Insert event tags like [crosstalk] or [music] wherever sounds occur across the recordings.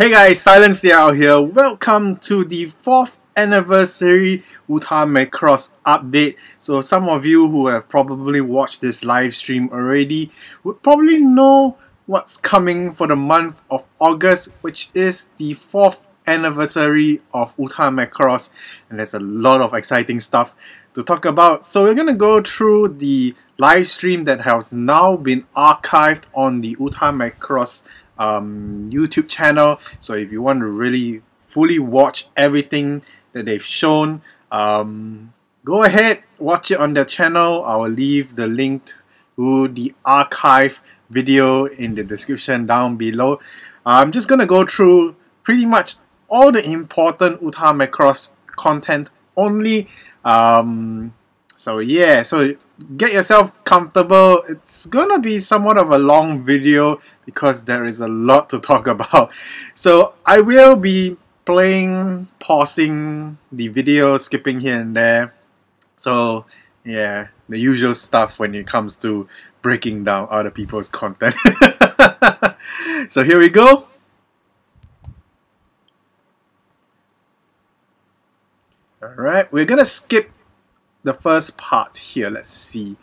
Hey guys, SilentCiel here. Welcome to the fourth anniversary Uta Macross update. So some of you who have probably watched this live stream already would probably know what's coming for the month of August, which is the fourth anniversary of Uta Macross, and there's a lot of exciting stuff to talk about. So we're gonna go through the live stream that has now been archived on the Uta Macross um, YouTube channel. So if you want to really fully watch everything that they've shown, um, go ahead, watch it on their channel. I will leave the link to the archive video in the description down below. I'm just gonna go through pretty much all the important Uta Macross content only. Um, so yeah, so get yourself comfortable. It's gonna be somewhat of a long video because there is a lot to talk [laughs] about. So I will be playing, pausing the video, skipping here and there. So yeah, the usual stuff when it comes to breaking down other people's content. [laughs] so here we go. Alright, we're gonna skip the first part here, let's see.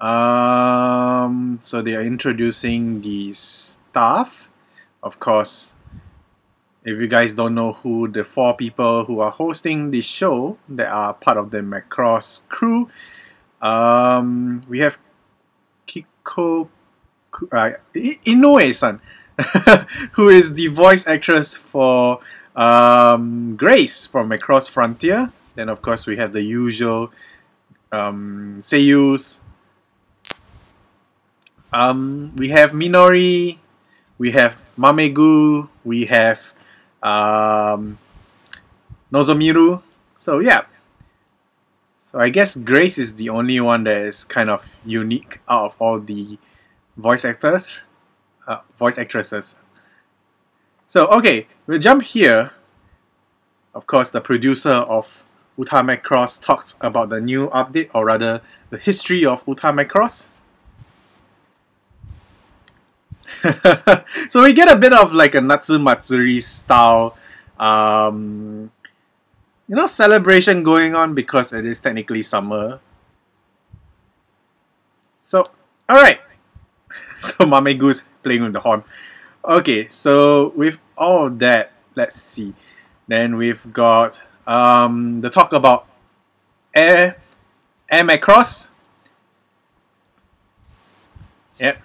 Um, so they are introducing the staff. Of course, if you guys don't know who the four people who are hosting this show that are part of the Macross crew, um, we have Kikuko uh, Inoue-san, [laughs] who is the voice actress for um, Grace from Macross Frontier. Then of course we have the usual um, seiyus. Um, we have Minori, we have Mamegu, we have um, Nozomiru. So yeah. So I guess Grace is the only one that is kind of unique out of all the voice actors, uh, voice actresses. So okay, we'll jump here. Of course, the producer of Uta Macross talks about the new update, or rather, the history of Uta Macross. [laughs] so we get a bit of like a Natsu Matsuri style, um, you know, celebration going on because it is technically summer. So, alright. [laughs] so Mamegu's playing with the horn. Okay, so with all of that, let's see. Then we've got um, the talk about air air macross. Yep.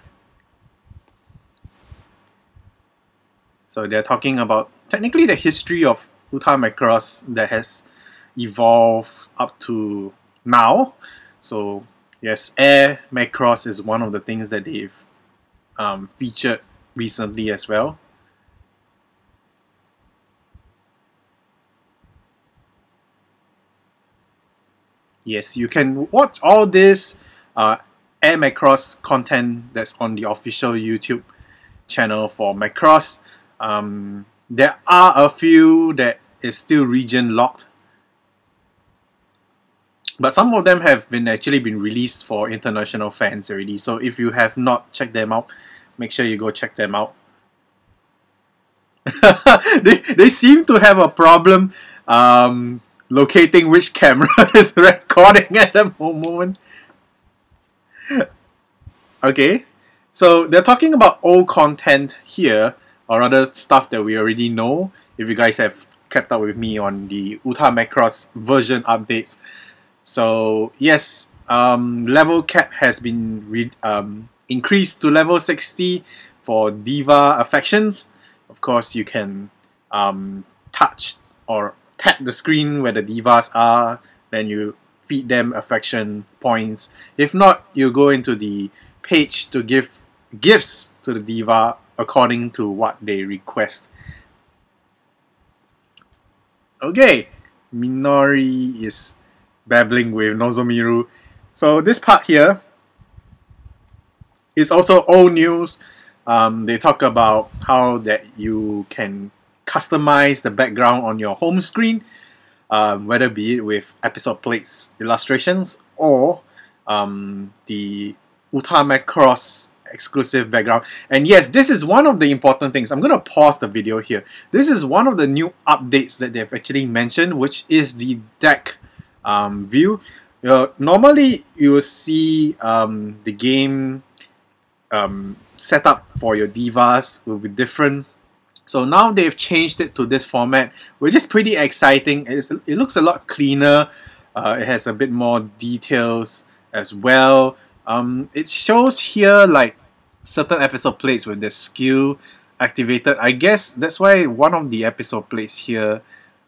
So they're talking about technically the history of Uta Macross that has evolved up to now. So yes, air macross is one of the things that they've um, featured recently as well. Yes, you can watch all this uh, Air Macross content that's on the official YouTube channel for Macross. Um, there are a few that is still region locked, but some of them have been actually been released for international fans already. So if you have not checked them out, make sure you go check them out. [laughs] they, they seem to have a problem um, locating which camera [laughs] is recording at the moment. Okay, so they're talking about old content here, or rather stuff that we already know. If you guys have kept up with me on the Uta Macross version updates. So yes, um, level cap has been um, increased to level 60 for Diva affections. Of course, you can um, touch or tap the screen where the divas are, then you feed them affection points. If not, you go into the page to give gifts to the diva according to what they request. Okay, Minori is babbling with Nozomiru. So this part here is also old news. Um, they talk about how that you can customize the background on your home screen, um, whether be it with episode plates illustrations or um, the Uta Macross exclusive background. And yes, this is one of the important things. I'm going to pause the video here. This is one of the new updates that they've actually mentioned, which is the deck um, view. You know, normally, you will see um, the game um, setup for your divas will be different. So now they've changed it to this format, which is pretty exciting. It's, it looks a lot cleaner. Uh, it has a bit more details as well. Um, it shows here like certain episode plates with the skill activated. I guess that's why one of the episode plates here.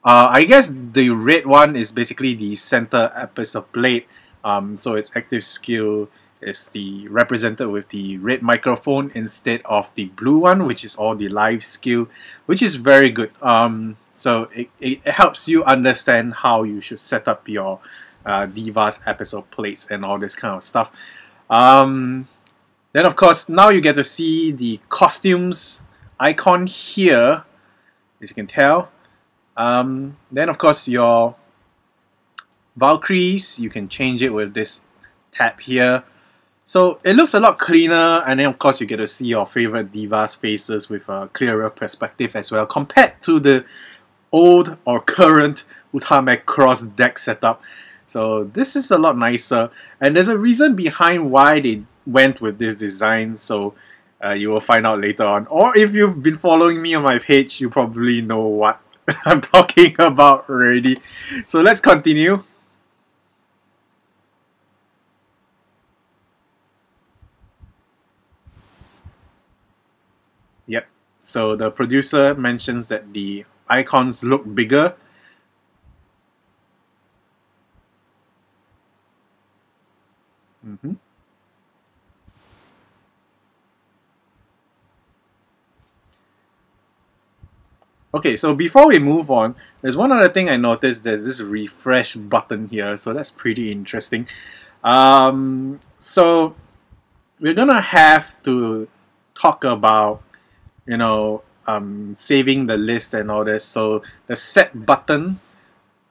Uh, I guess the red one is basically the center episode plate. Um, so its active skill is the represented with the red microphone instead of the blue one, which is all the live skill, which is very good. Um, so it, it helps you understand how you should set up your uh, Divas episode plates and all this kind of stuff. Um, then of course now you get to see the costumes icon here, as you can tell. Um, then of course your Valkyries, you can change it with this tab here. So it looks a lot cleaner and then of course you get to see your favorite divas faces with a clearer perspective as well compared to the old or current Uta Macross deck setup. So this is a lot nicer and there's a reason behind why they went with this design so uh, you will find out later on. Or if you've been following me on my page, you probably know what [laughs] I'm talking about already. So let's continue. Yep. So the producer mentions that the icons look bigger. Mm-hmm. Okay, so before we move on, there's one other thing I noticed. There's this refresh button here, so that's pretty interesting. Um, so we're gonna have to talk about you know, um, saving the list and all this. So the set button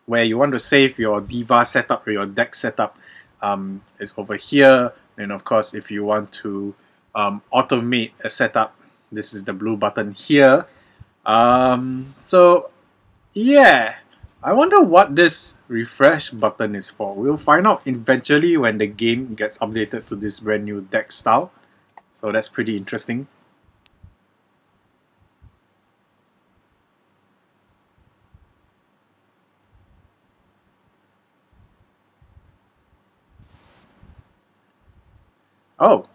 where you want to save your Diva setup or your deck setup um, is over here. And of course, if you want to um, automate a setup, this is the blue button here. Um, so yeah, I wonder what this refresh button is for. We'll find out eventually when the game gets updated to this brand new deck style. So that's pretty interesting. Oh,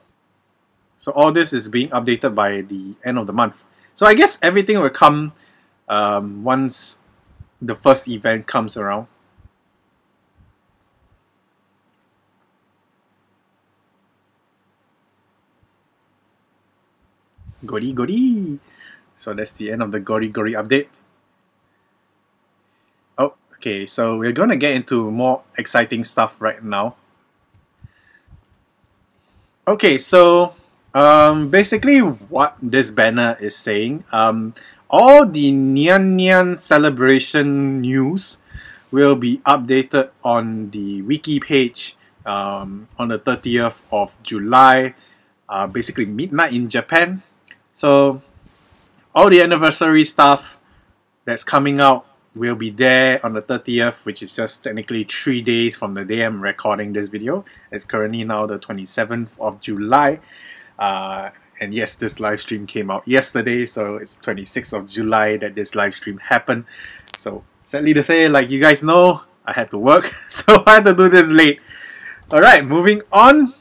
so all this is being updated by the end of the month. So I guess everything will come um, once the first event comes around. Gori Gori! So that's the end of the Gori Gori update. Oh, okay, so we're gonna get into more exciting stuff right now. Okay, so um, basically what this banner is saying, um, all the Nyan Nyan celebration news will be updated on the wiki page um, on the 30th of July, uh, basically midnight in Japan. So all the anniversary stuff that's coming out will be there on the 30th, which is just technically three days from the day I'm recording this video. It's currently now the 27th of July. Uh, and yes, this live stream came out yesterday, so it's 26th of July that this live stream happened. So sadly to say, like you guys know, I had to work, [laughs] so I had to do this late. Alright, moving on.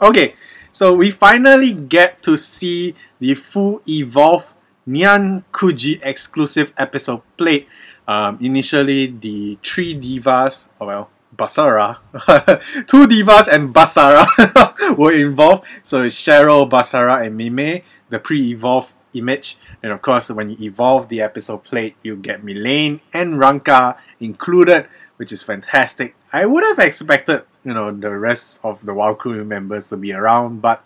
Okay, so we finally get to see the full Evolve Nyan Kuji exclusive episode plate. Um, initially, the three divas, oh well, Basara, [laughs] two divas and Basara [laughs] were involved. So Sheryl, Basara, and Mime, the pre-evolved image. And of course, when you evolve the episode plate, you get Mylene and Ranka included, which is fantastic. I would have expected you know the rest of the Wild Crew members to be around, but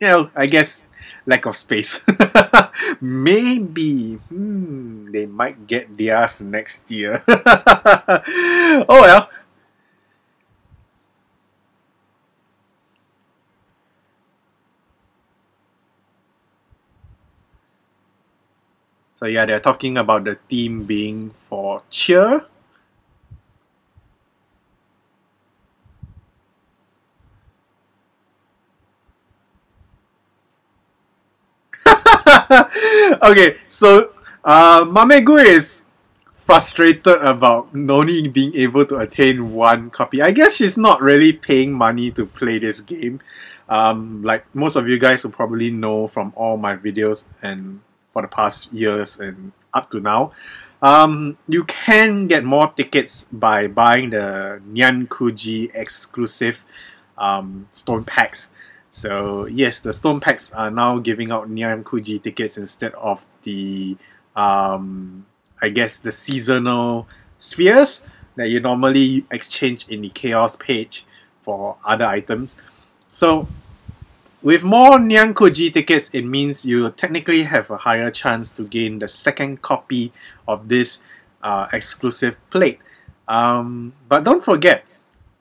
you know, I guess lack of space. [laughs] Maybe hmm, they might get theirs next year. [laughs] oh well. So yeah, they're talking about the theme being for cheer. [laughs] okay, so uh, Mamegu is frustrated about Noni being able to attain one copy. I guess she's not really paying money to play this game. Um, like most of you guys will probably know from all my videos and for the past years and up to now. Um, you can get more tickets by buying the Nyan Kuji exclusive um, stone packs. So yes, the stone packs are now giving out Nyan Kuji tickets instead of the um, I guess the seasonal spheres that you normally exchange in the chaos page for other items. So with more Nyan Kuji tickets, it means you technically have a higher chance to gain the second copy of this uh, exclusive plate. Um, but don't forget,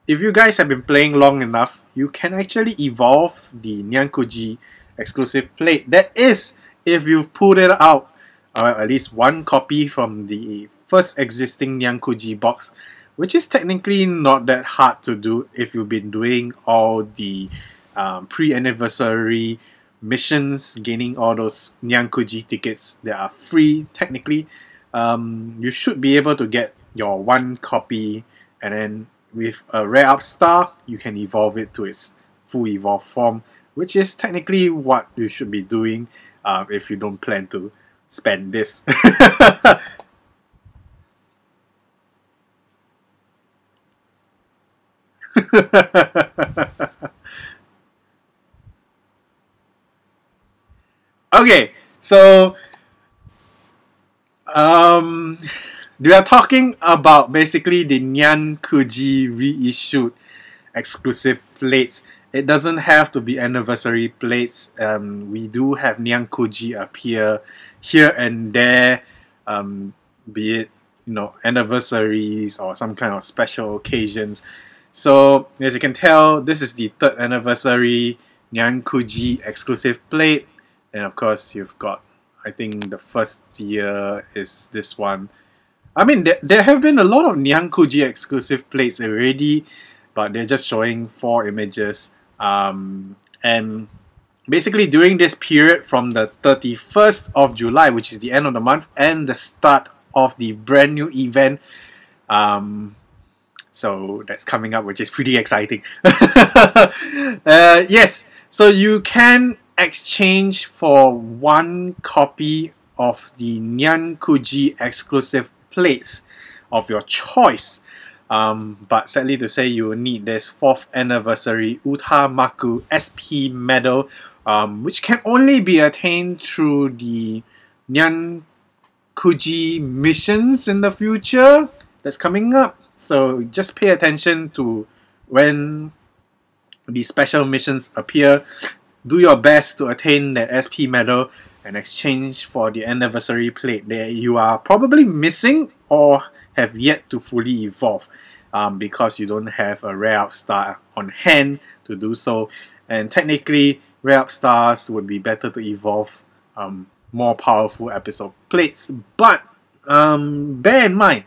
if you guys have been playing long enough, you can actually evolve the Nyan Kuji exclusive plate. That is, if you've pulled it out, uh, at least one copy from the first existing Nyan Kuji box, which is technically not that hard to do if you've been doing all the um, pre-anniversary missions, gaining all those Nyankuji tickets that are free technically. Um, you should be able to get your one copy and then with a rare up star, you can evolve it to its full evolve form, which is technically what you should be doing uh, if you don't plan to spend this. [laughs] Okay, so um, we are talking about basically the Nyan Kuji reissued exclusive plates. It doesn't have to be anniversary plates. Um, we do have Nyan Kuji appear here and there, um, be it you know anniversaries or some kind of special occasions. So as you can tell, this is the third anniversary Nyan Kuji exclusive plate and of course you've got I think the first year is this one. I mean there, there have been a lot of Nyankuji exclusive plates already but they're just showing four images um, and basically during this period from the 31st of July which is the end of the month and the start of the brand new event um, so that's coming up which is pretty exciting. [laughs] Uh, yes so you can exchange for one copy of the Nyan Kuji exclusive plates of your choice. Um, but sadly to say, you will need this 4th anniversary Utamaku SP medal, um, which can only be attained through the Nyan Kuji missions in the future that's coming up. So just pay attention to when the special missions appear do your best to attain that SP medal and exchange for the anniversary plate that you are probably missing or have yet to fully evolve um, because you don't have a rare up star on hand to do so. And technically, rare up stars would be better to evolve um, more powerful episode plates. But um, bear in mind,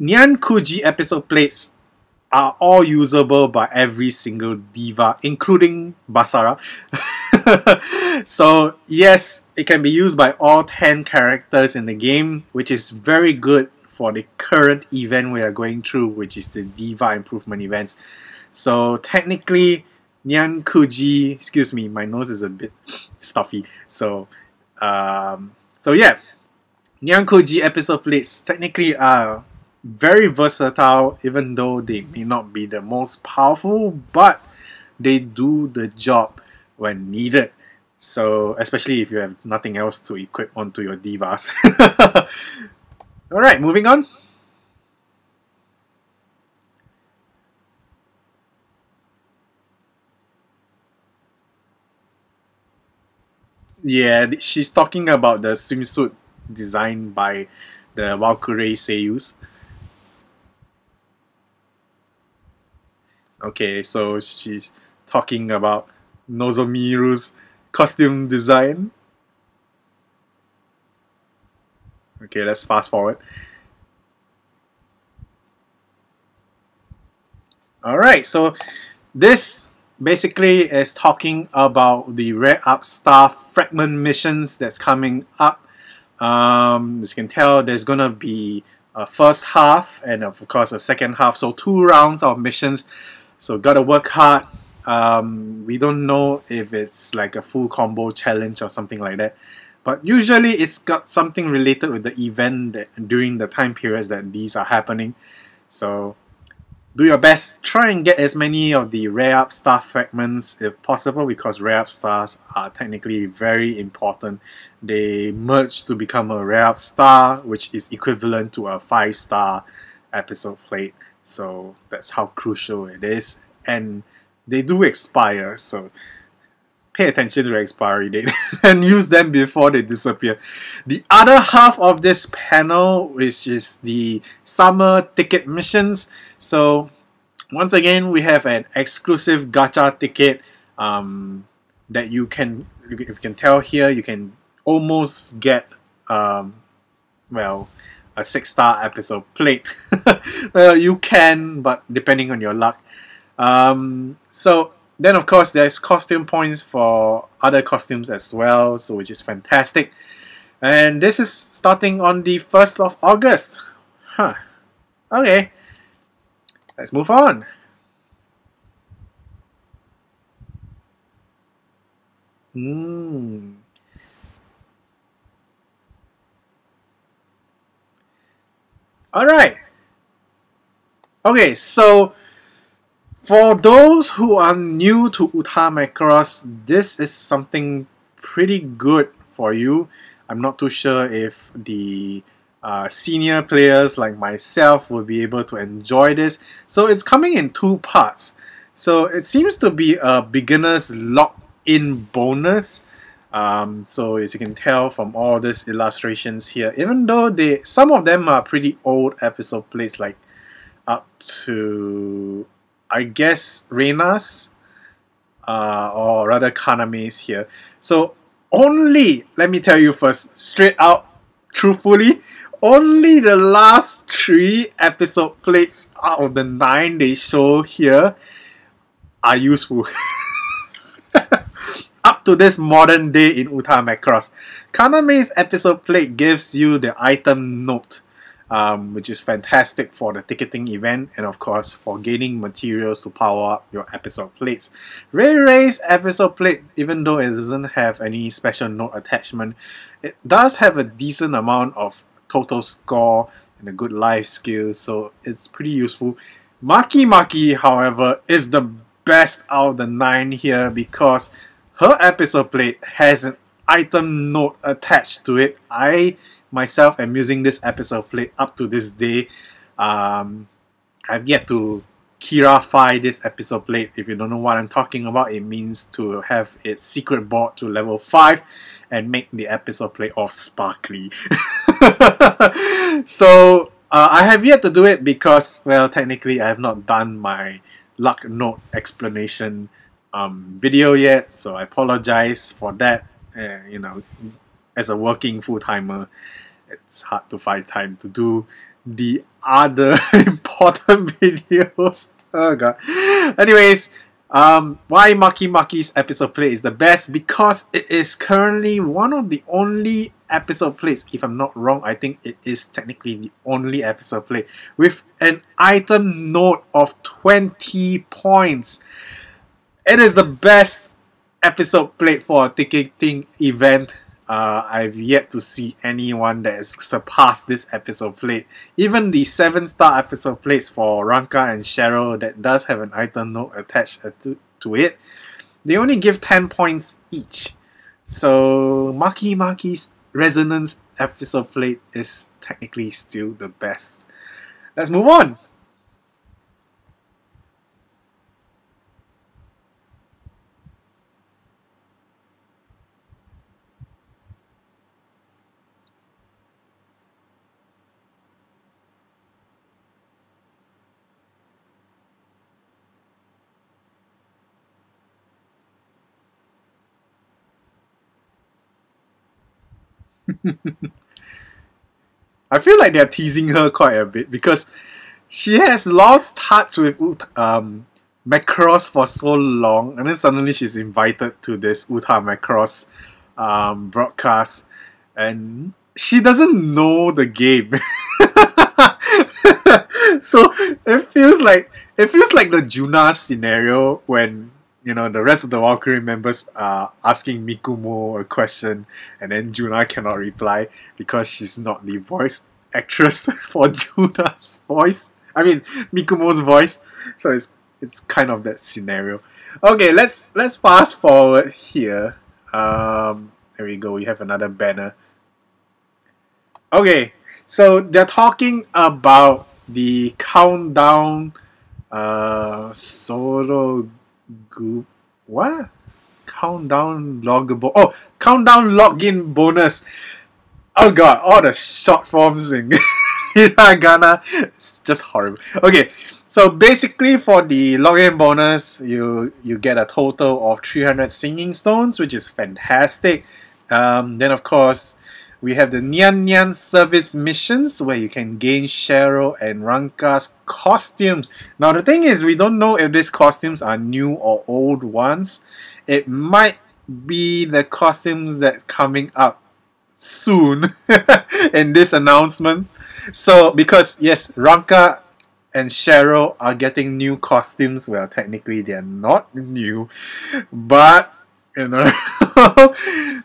Nyan Kuji episode plates are all usable by every single diva, including Basara. [laughs] so yes, it can be used by all 10 characters in the game, which is very good for the current event we are going through, which is the diva improvement events. So technically, Nyan Kuji, excuse me, my nose is a bit stuffy. So, um, so yeah, Nyan Kuji episode plates technically are very versatile, even though they may not be the most powerful, but they do the job when needed. So, especially if you have nothing else to equip onto your divas. [laughs] Alright, moving on. Yeah, she's talking about the swimsuit designed by the Valkyrie Seiyus. Okay, so she's talking about Nozomiru's costume design. Okay, let's fast forward. Alright, so this basically is talking about the Red Up Star Fragment missions that's coming up. Um, as you can tell, there's gonna be a first half and of course a second half, so two rounds of missions. So gotta work hard. Um, we don't know if it's like a full combo challenge or something like that. But usually it's got something related with the event that, during the time periods that these are happening. So do your best. Try and get as many of the rare up star fragments if possible because rare up stars are technically very important. They merge to become a rare up star, which is equivalent to a 5 star episode plate. So that's how crucial it is. And they do expire, so pay attention to the expiry date [laughs] and use them before they disappear. The other half of this panel, which is the summer ticket missions. So once again, we have an exclusive gacha ticket um, that you can, if you can tell here, you can almost get, um, well, a six star episode plate. [laughs] well, you can, but depending on your luck. Um, so then of course there's costume points for other costumes as well, so which is fantastic. And this is starting on the 1st of August. Huh. Okay. Let's move on. Hmm. Alright. Okay, so for those who are new to Uta Macross, this is something pretty good for you. I'm not too sure if the uh, senior players like myself will be able to enjoy this. So it's coming in two parts. So it seems to be a beginner's lock-in bonus. Um, so as you can tell from all these illustrations here, even though they some of them are pretty old episode plates, like up to I guess Reina's, uh, or rather Kaname's here. So only, let me tell you first, straight out, truthfully, only the last three episode plates out of the nine they show here are useful. [laughs] Up to this modern day in Uta Macross, Kaname's episode plate gives you the item note um, which is fantastic for the ticketing event and of course for gaining materials to power up your episode plates. Ray Ray's episode plate, even though it doesn't have any special note attachment, it does have a decent amount of total score and a good live skill, so it's pretty useful. Maki Maki, however, is the best out of the nine here because her episode plate has an item note attached to it. I myself am using this episode plate up to this day. Um, I've yet to Kirafy this episode plate. If you don't know what I'm talking about, it means to have its secret board to level 5 and make the episode plate all sparkly. [laughs] so uh, I have yet to do it because, well, technically I have not done my luck note explanation um, video yet, so I apologize for that. Uh, you know, as a working full timer, it's hard to find time to do the other [laughs] important [laughs] videos. Oh god. Anyways, um, why Maki Maki's episode play is the best? Because it is currently one of the only episode plates, if I'm not wrong, I think it is technically the only episode play with an item note of 20 points. It is the best episode plate for a ticketing event uh, I've yet to see anyone that has surpassed this episode plate. Even the 7 star episode plates for Ranka and Sheryl that does have an item note attached to, to it, they only give 10 points each. So Maki Maki's Resonance episode plate is technically still the best. Let's move on. [laughs] I feel like they're teasing her quite a bit because she has lost touch with um, Macross for so long, and then suddenly she's invited to this Uta Macross um, broadcast, and she doesn't know the game. [laughs] so it feels like it feels like the JUNNA scenario when you know the rest of the Valkyrie members are asking Mikumo a question and then JUNNA cannot reply because she's not the voice actress [laughs] for JUNNA's voice. I mean Mikumo's voice. So it's it's kind of that scenario. Okay, let's let's fast forward here. Um there we go, we have another banner. Okay, so they're talking about the countdown uh solo group. What? Countdown logable oh countdown login bonus. Oh god all the short forms in [laughs] hiragana it's just horrible. Okay so basically for the login bonus you you get a total of 300 singing stones which is fantastic. Um, then of course we have the Nyan Nyan service missions where you can gain Sheryl and Ranka's costumes. Now the thing is we don't know if these costumes are new or old ones. It might be the costumes that coming up soon [laughs] in this announcement. So because yes, Ranka and Sheryl are getting new costumes. Well, technically they're not new, but you know [laughs]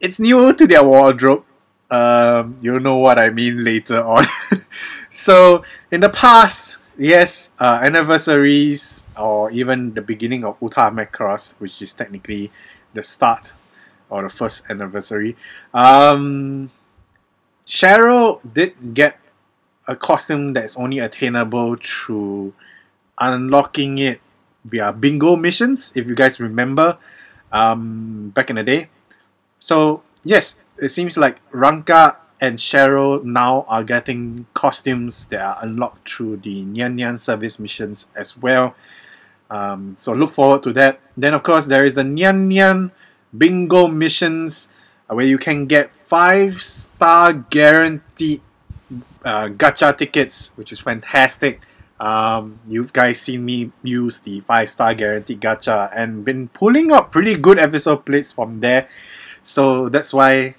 it's new to their wardrobe. Um, you'll know what I mean later on. [laughs] so in the past, yes, uh, anniversaries or even the beginning of Uta Macross, which is technically the start or the first anniversary, um, Sheryl did get a costume that's only attainable through unlocking it via bingo missions. If you guys remember, um, back in the day, so yes, it seems like Ranka and Sheryl now are getting costumes that are unlocked through the Nyan Nyan service missions as well. Um, so look forward to that. Then of course there is the Nyan Nyan bingo missions uh, where you can get five star guaranteed uh, gacha tickets, which is fantastic. Um, you guys seen me use the five star guaranteed gacha and been pulling up pretty good episode plates from there. So that's why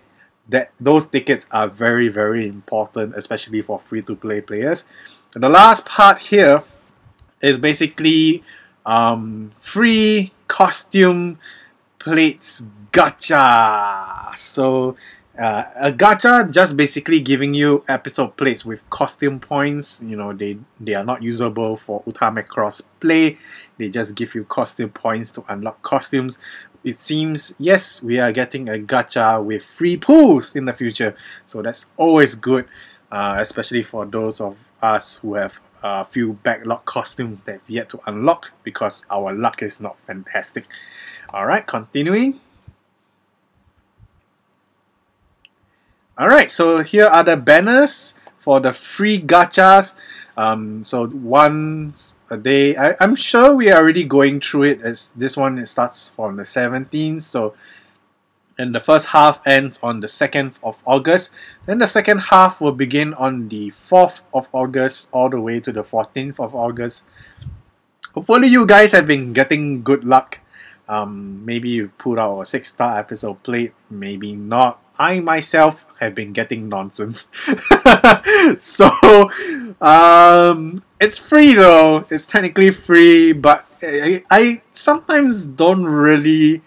that those tickets are very very important, especially for free to play players. And the last part here is basically um, free costume plates gacha. So uh, a gacha just basically giving you episode plates with costume points. You know they they are not usable for Uta Cross play. They just give you costume points to unlock costumes it seems yes we are getting a gacha with free pulls in the future. So that's always good uh, especially for those of us who have a few backlog costumes that have yet to unlock because our luck is not fantastic. Alright continuing. Alright so here are the banners for the free gachas um, so once a day, I, I'm sure we are already going through it as this one it starts from the 17th. So and the first half ends on the 2nd of August. Then the second half will begin on the 4th of August all the way to the 14th of August. Hopefully you guys have been getting good luck. Um, maybe you put out a 6 star episode plate, maybe not. I myself have been getting nonsense. [laughs] so, um, it's free though. It's technically free, but I, I sometimes don't really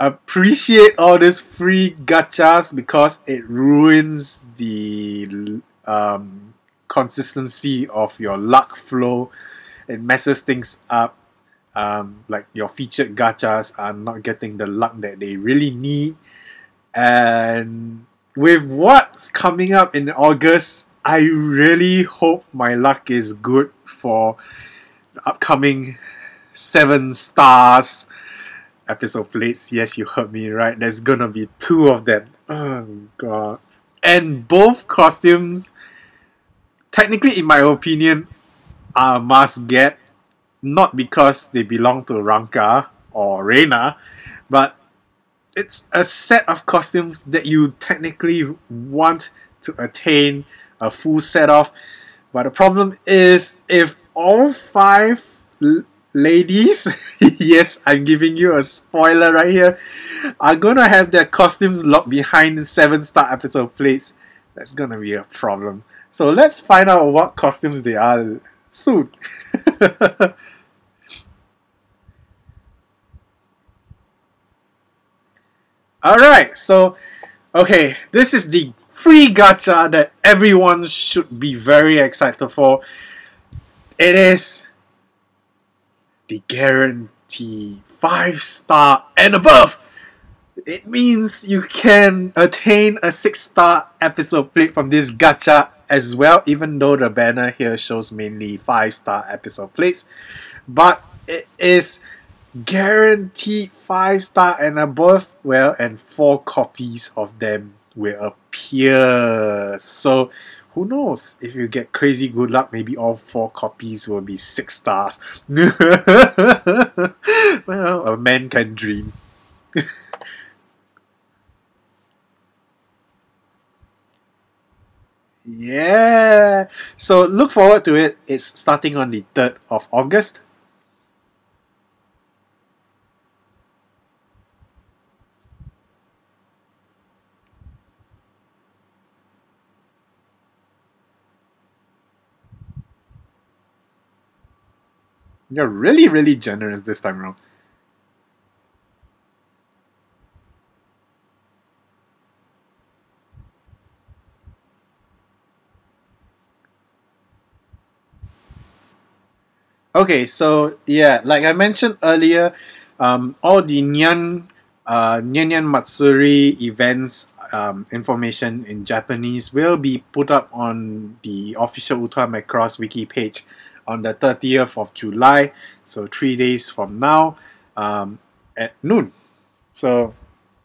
appreciate all these free gachas because it ruins the um, consistency of your luck flow. It messes things up. Um, like your featured gachas are not getting the luck that they really need and with what's coming up in August, I really hope my luck is good for the upcoming seven stars episode plates. Yes, you heard me right. There's gonna be two of them. Oh god. And both costumes, technically, in my opinion, are must get. Not because they belong to Ranka or Reina, but it's a set of costumes that you technically want to attain a full set of. But the problem is if all five ladies, [laughs] yes, I'm giving you a spoiler right here, are gonna have their costumes locked behind seven star episode plates, that's gonna be a problem. So let's find out what costumes they are soon. [laughs] Alright, so okay, this is the free gacha that everyone should be very excited for. It is the guarantee 5 star and above. It means you can attain a 6 star episode plate from this gacha as well, even though the banner here shows mainly 5 star episode plates. But it is guaranteed 5 star and above, well, and 4 copies of them will appear. So, who knows? If you get crazy good luck, maybe all 4 copies will be 6 stars. [laughs] well, a man can dream. [laughs] yeah. So, look forward to it. It's starting on the 3rd of August. You're really, really generous this time around. Okay, so yeah, like I mentioned earlier, um, all the Nyan uh, Nyan Nyan Matsuri events um, information in Japanese will be put up on the official Uta Macross wiki page on the 30th of July, so three days from now um, at noon. So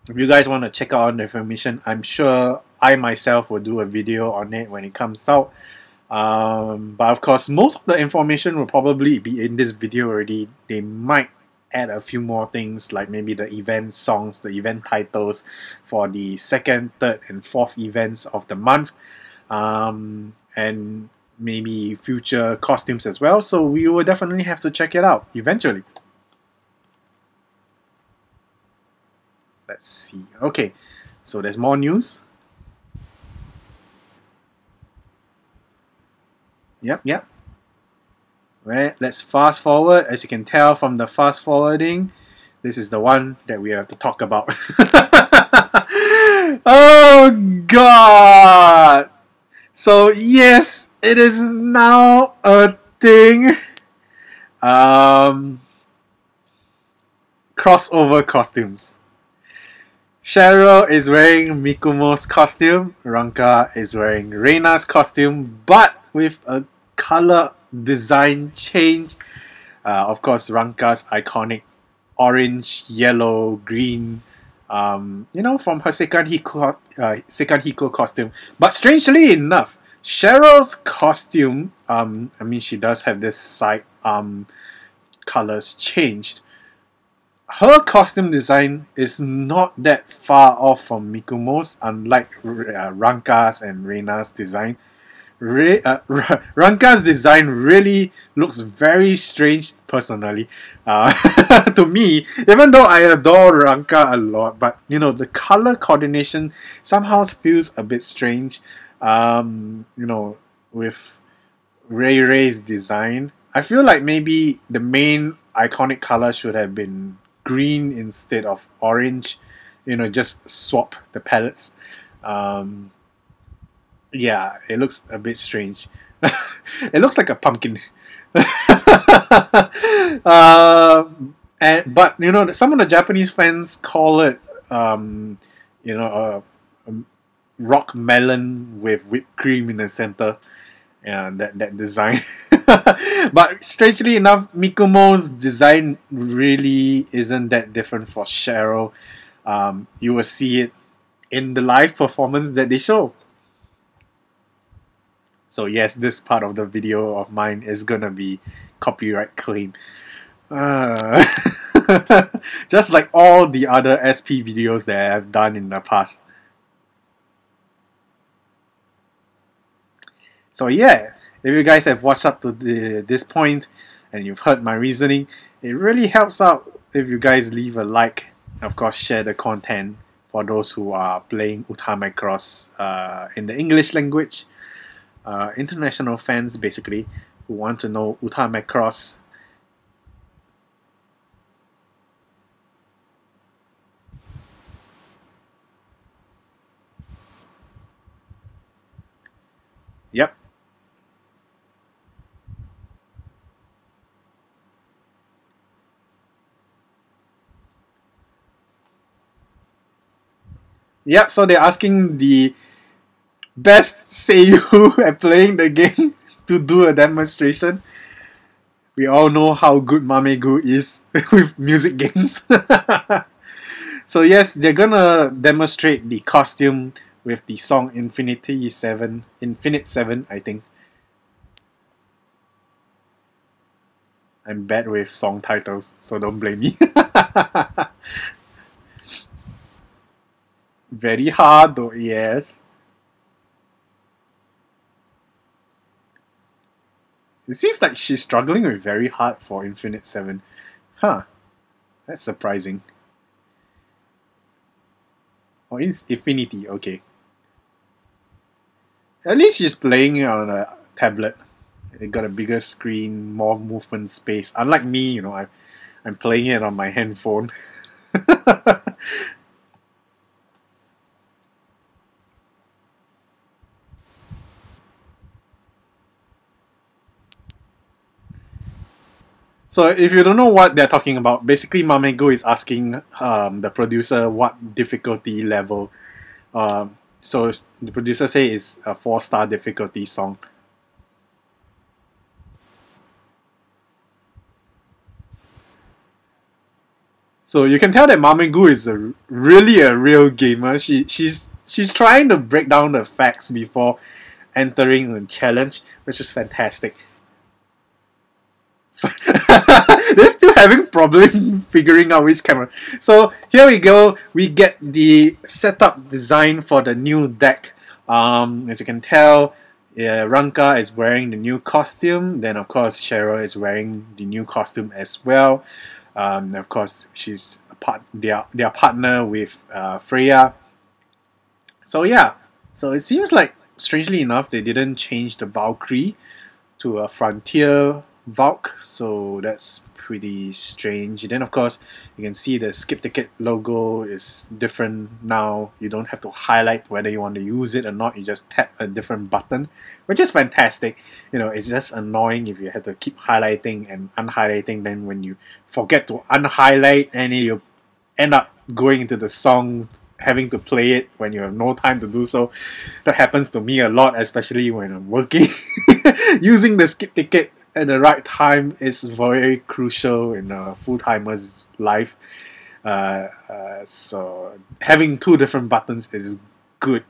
if you guys want to check out the information, I'm sure I myself will do a video on it when it comes out. Um, but of course, most of the information will probably be in this video already. They might add a few more things like maybe the event songs, the event titles for the second, third, and fourth events of the month. Um, and maybe future costumes as well. So we will definitely have to check it out eventually. Let's see. Okay, so there's more news. Yep, yep. Right, let's fast forward. As you can tell from the fast forwarding, this is the one that we have to talk about. [laughs] oh god! So yes, it is now a thing. Um, crossover costumes. Sheryl is wearing Mikumo's costume, Ranka is wearing Reina's costume, but with a color design change. Uh, of course, Ranka's iconic orange, yellow, green, um, you know, from her Seikan Hikou, uh, Seikan Hikou costume. But strangely enough, Sheryl's costume, um, I mean, she does have this side um, colors changed. Her costume design is not that far off from Mikumo's, unlike uh, Ranka's and Reina's design. Re- uh, [laughs] Ranka's design really looks very strange personally uh, [laughs] to me even though I adore Ranka a lot but you know the color coordination somehow feels a bit strange um, you know, with Ray Ray's design. I feel like maybe the main iconic color should have been green instead of orange. You know, just swap the palettes. Um, yeah, it looks a bit strange. [laughs] it looks like a pumpkin. uh, [laughs] and, but you know, some of the Japanese fans call it, um, you know, rock melon with whipped cream in the center. Yeah, that, that design. [laughs] but strangely enough, Mikumo's design really isn't that different for Sheryl. Um, you will see it in the live performance that they show. So yes, this part of the video of mine is gonna be copyright claim. Uh, [laughs] just like all the other SP videos that I've done in the past. So yeah, if you guys have watched up to the, this point and you've heard my reasoning, it really helps out if you guys leave a like. Of course, share the content for those who are playing Uta Cross uh, in the English language. Uh, international fans, basically, who want to know Uta Macross. Yep, Yep, so they're asking the best Seiyu [laughs] at playing the game to do a demonstration. We all know how good Mamegu is [laughs] with music games. [laughs] so yes, they're gonna demonstrate the costume with the song Infinity 7, Infinite 7, I think. I'm bad with song titles, so don't blame me. Very hard though, yes. It seems like she's struggling with very hard for Infinite 7. Huh. That's surprising. Oh, it's Infinity, okay. At least she's playing on a tablet. It got a bigger screen, more movement space. Unlike me, you know, I'm, I'm playing it on my handphone. [laughs] So if you don't know what they're talking about, basically Mamegu is asking um, the producer what difficulty level. Um, so the producer say it's a four star difficulty song. So you can tell that Mamegu is a, really a real gamer. She she's she's trying to break down the facts before entering the challenge, which is fantastic. [laughs] they're still having problem [laughs] figuring out which camera. So here we go. We get the setup design for the new deck. Um, as you can tell, yeah, Ranka is wearing the new costume. Then of course Sheryl is wearing the new costume as well. Um, of course she's a part. Their their partner with uh, Freya. So yeah, so it seems like strangely enough they didn't change the Valkyrie to a Frontier Valk, so that's pretty strange. Then of course you can see the skip ticket logo is different now. You don't have to highlight whether you want to use it or not. You just tap a different button, which is fantastic. You know, it's just annoying if you have to keep highlighting and unhighlighting. Then when you forget to unhighlight and you end up going into the song having to play it when you have no time to do so. That happens to me a lot, especially when I'm working. [laughs] Using the skip ticket at the right time is very crucial in a full timer's life. Uh, uh, so having two different buttons is good,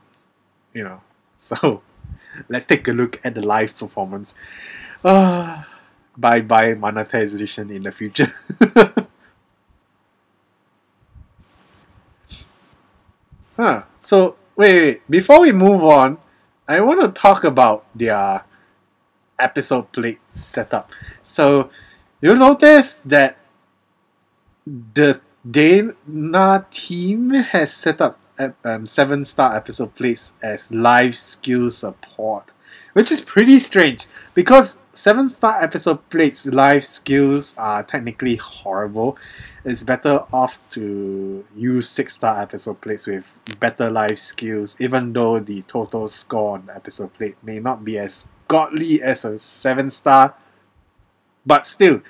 you know. [laughs] So let's take a look at the live performance. Uh, bye bye monetization in the future. [laughs] huh. So wait, wait, before we move on, I want to talk about their episode plate setup. So you'll notice that the DeNA team has set up um, seven star episode plates as live skill support, which is pretty strange because seven star episode plates live skills are technically horrible. It's better off to use six star episode plates with better live skills, even though the total score on episode plate may not be as godly as a seven star, but still,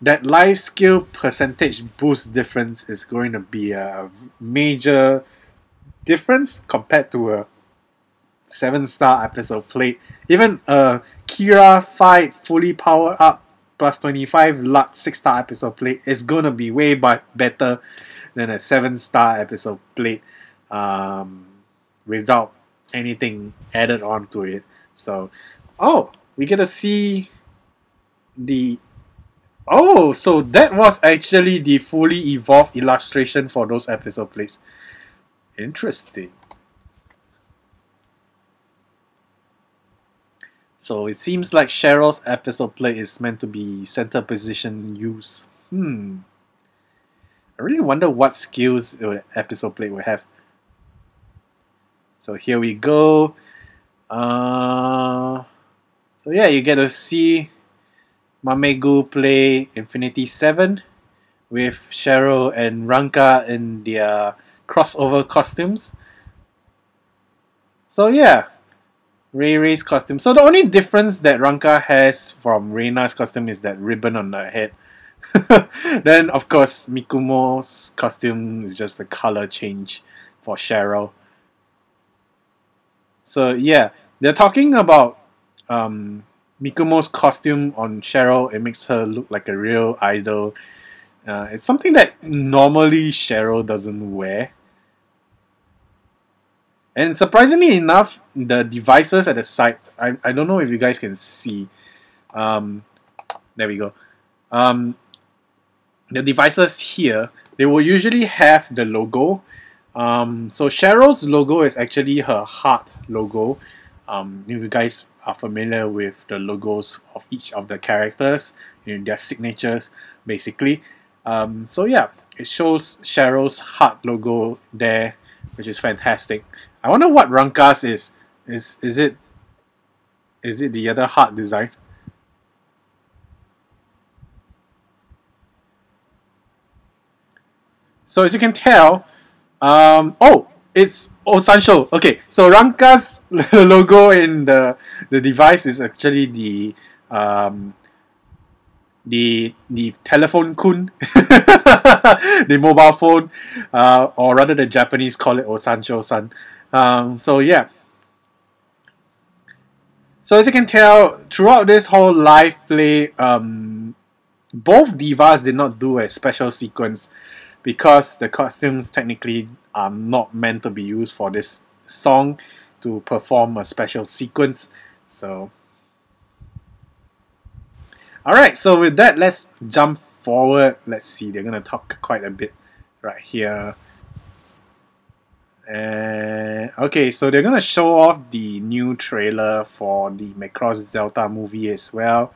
that live skill percentage boost difference is going to be a major difference compared to a seven star episode plate. Even a Kira fight fully powered up plus 25 luck six star episode plate is gonna be way better than a seven star episode plate um, without anything added on to it. So Oh, we get to see the Oh, so that was actually the fully evolved illustration for those episode plates. Interesting. So it seems like Sheryl's episode plate is meant to be center position use. Hmm. I really wonder what skills the episode plate will have. So here we go. Uh, so yeah, you get to see Mamegu play Infinity 7 with Sheryl and Ranka in their crossover costumes. So yeah, Ray Ray's costume. So the only difference that Ranka has from Reina's costume is that ribbon on her head. [laughs] then of course Mikumo's costume is just the color change for Sheryl. So yeah, they're talking about um, Mikumo's costume on Sheryl. It makes her look like a real idol. Uh, it's something that normally Sheryl doesn't wear. And surprisingly enough, the devices at the side, I, I don't know if you guys can see. Um, there we go. Um, the devices here, they will usually have the logo. Um, so Sheryl's logo is actually her heart logo. Um, if you guys are familiar with the logos of each of the characters, you know, their signatures, basically. Um, so yeah, it shows Sheryl's heart logo there, which is fantastic. I wonder what Ranka's is. Is is it is it the other heart design? So as you can tell, um, oh, it's Osansho. Okay, so Ranka's [laughs] logo in the the device is actually the um, the the telephone kun, [laughs] the mobile phone, uh, or rather the Japanese call it Osancho-san. Um, so yeah. So as you can tell, throughout this whole live play, um, both divas did not do a special sequence because the costumes technically are not meant to be used for this song to perform a special sequence. So, alright, so with that, let's jump forward. Let's see, they're gonna talk quite a bit right here. And okay, so they're gonna show off the new trailer for the Macross Delta movie as well.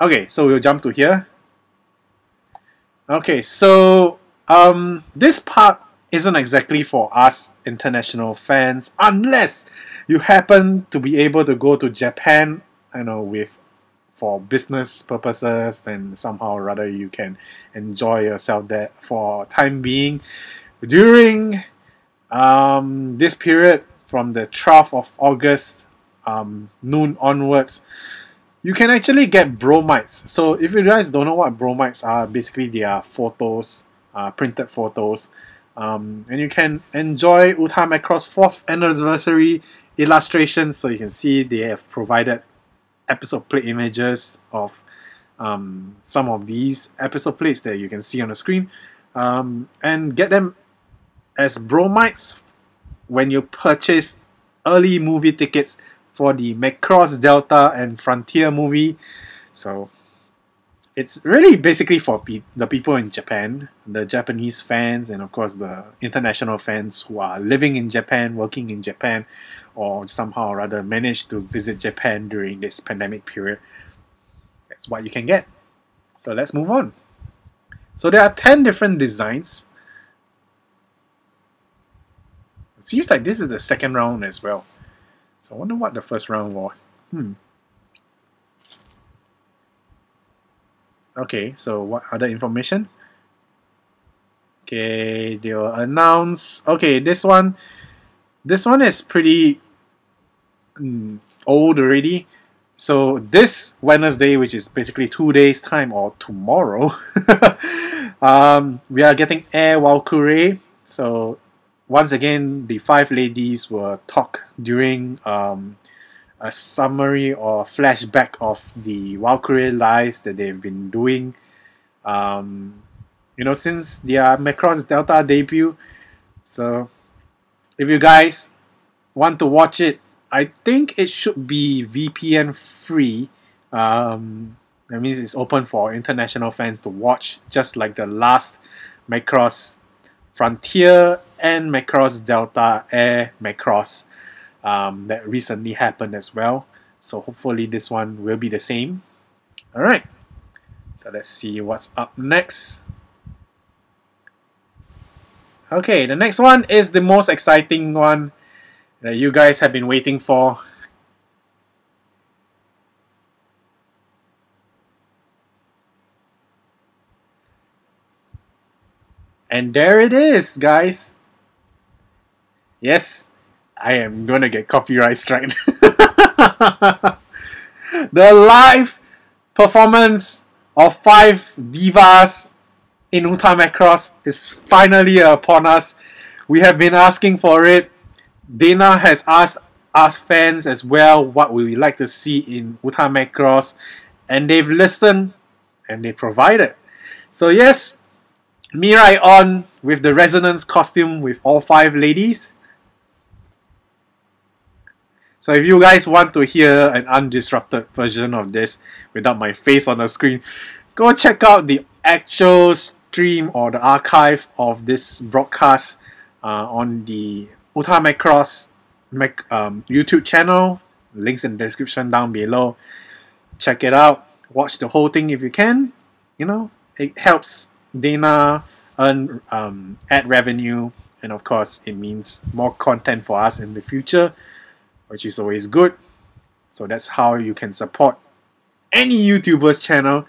Okay, so we'll jump to here. Okay, so um, this part isn't exactly for us international fans unless you happen to be able to go to Japan, you know, with for business purposes, then somehow or rather you can enjoy yourself there for time being. During um, this period from the 12th of August um, noon onwards, you can actually get bromides. So if you guys don't know what bromides are, basically they are photos, uh, printed photos. Um, and you can enjoy Uta Macross 4th anniversary illustrations. So you can see they have provided episode plate images of um, some of these episode plates that you can see on the screen. Um, and get them as bromides when you purchase early movie tickets for the Macross Delta and Frontier movie. So it's really basically for pe- the people in Japan, the Japanese fans, and of course the international fans who are living in Japan, working in Japan, or somehow or other managed to visit Japan during this pandemic period. That's what you can get. So let's move on. So there are 10 different designs. It seems like this is the second round as well. So I wonder what the first round was. Hmm. Okay, so what other information? Okay, they will announce. Okay, this one, this one is pretty mm, old already. So this Wednesday, which is basically two days time or tomorrow, [laughs] um, we are getting Air Walkure. So once again, the five ladies will talk during um, a summary or flashback of the Valkyrie lives that they've been doing. Um, you know, since their Macross Delta debut. So, if you guys want to watch it, I think it should be VPN free. Um, That means it's open for international fans to watch, just like the last Macross Frontier and Macross Delta Air Macross um, that recently happened as well. So hopefully this one will be the same. Alright, so let's see what's up next. Okay, the next one is the most exciting one that you guys have been waiting for. And there it is, guys. Yes, I am gonna get copyright strike. [laughs] the live performance of five divas in Uta Macross is finally upon us. We have been asking for it. DeNA has asked us fans as well what we would like to see in Uta Macross, and they've listened and they provided. So yes, Mirai on with the resonance costume with all five ladies. So if you guys want to hear an undisrupted version of this without my face on the screen, go check out the actual stream or the archive of this broadcast uh, on the Uta Macross Mac, um, YouTube channel. Links in the description down below. Check it out. Watch the whole thing if you can. You know, it helps DeNA earn um, ad revenue, and of course, it means more content for us in the future, which is always good. So that's how you can support any YouTuber's channel,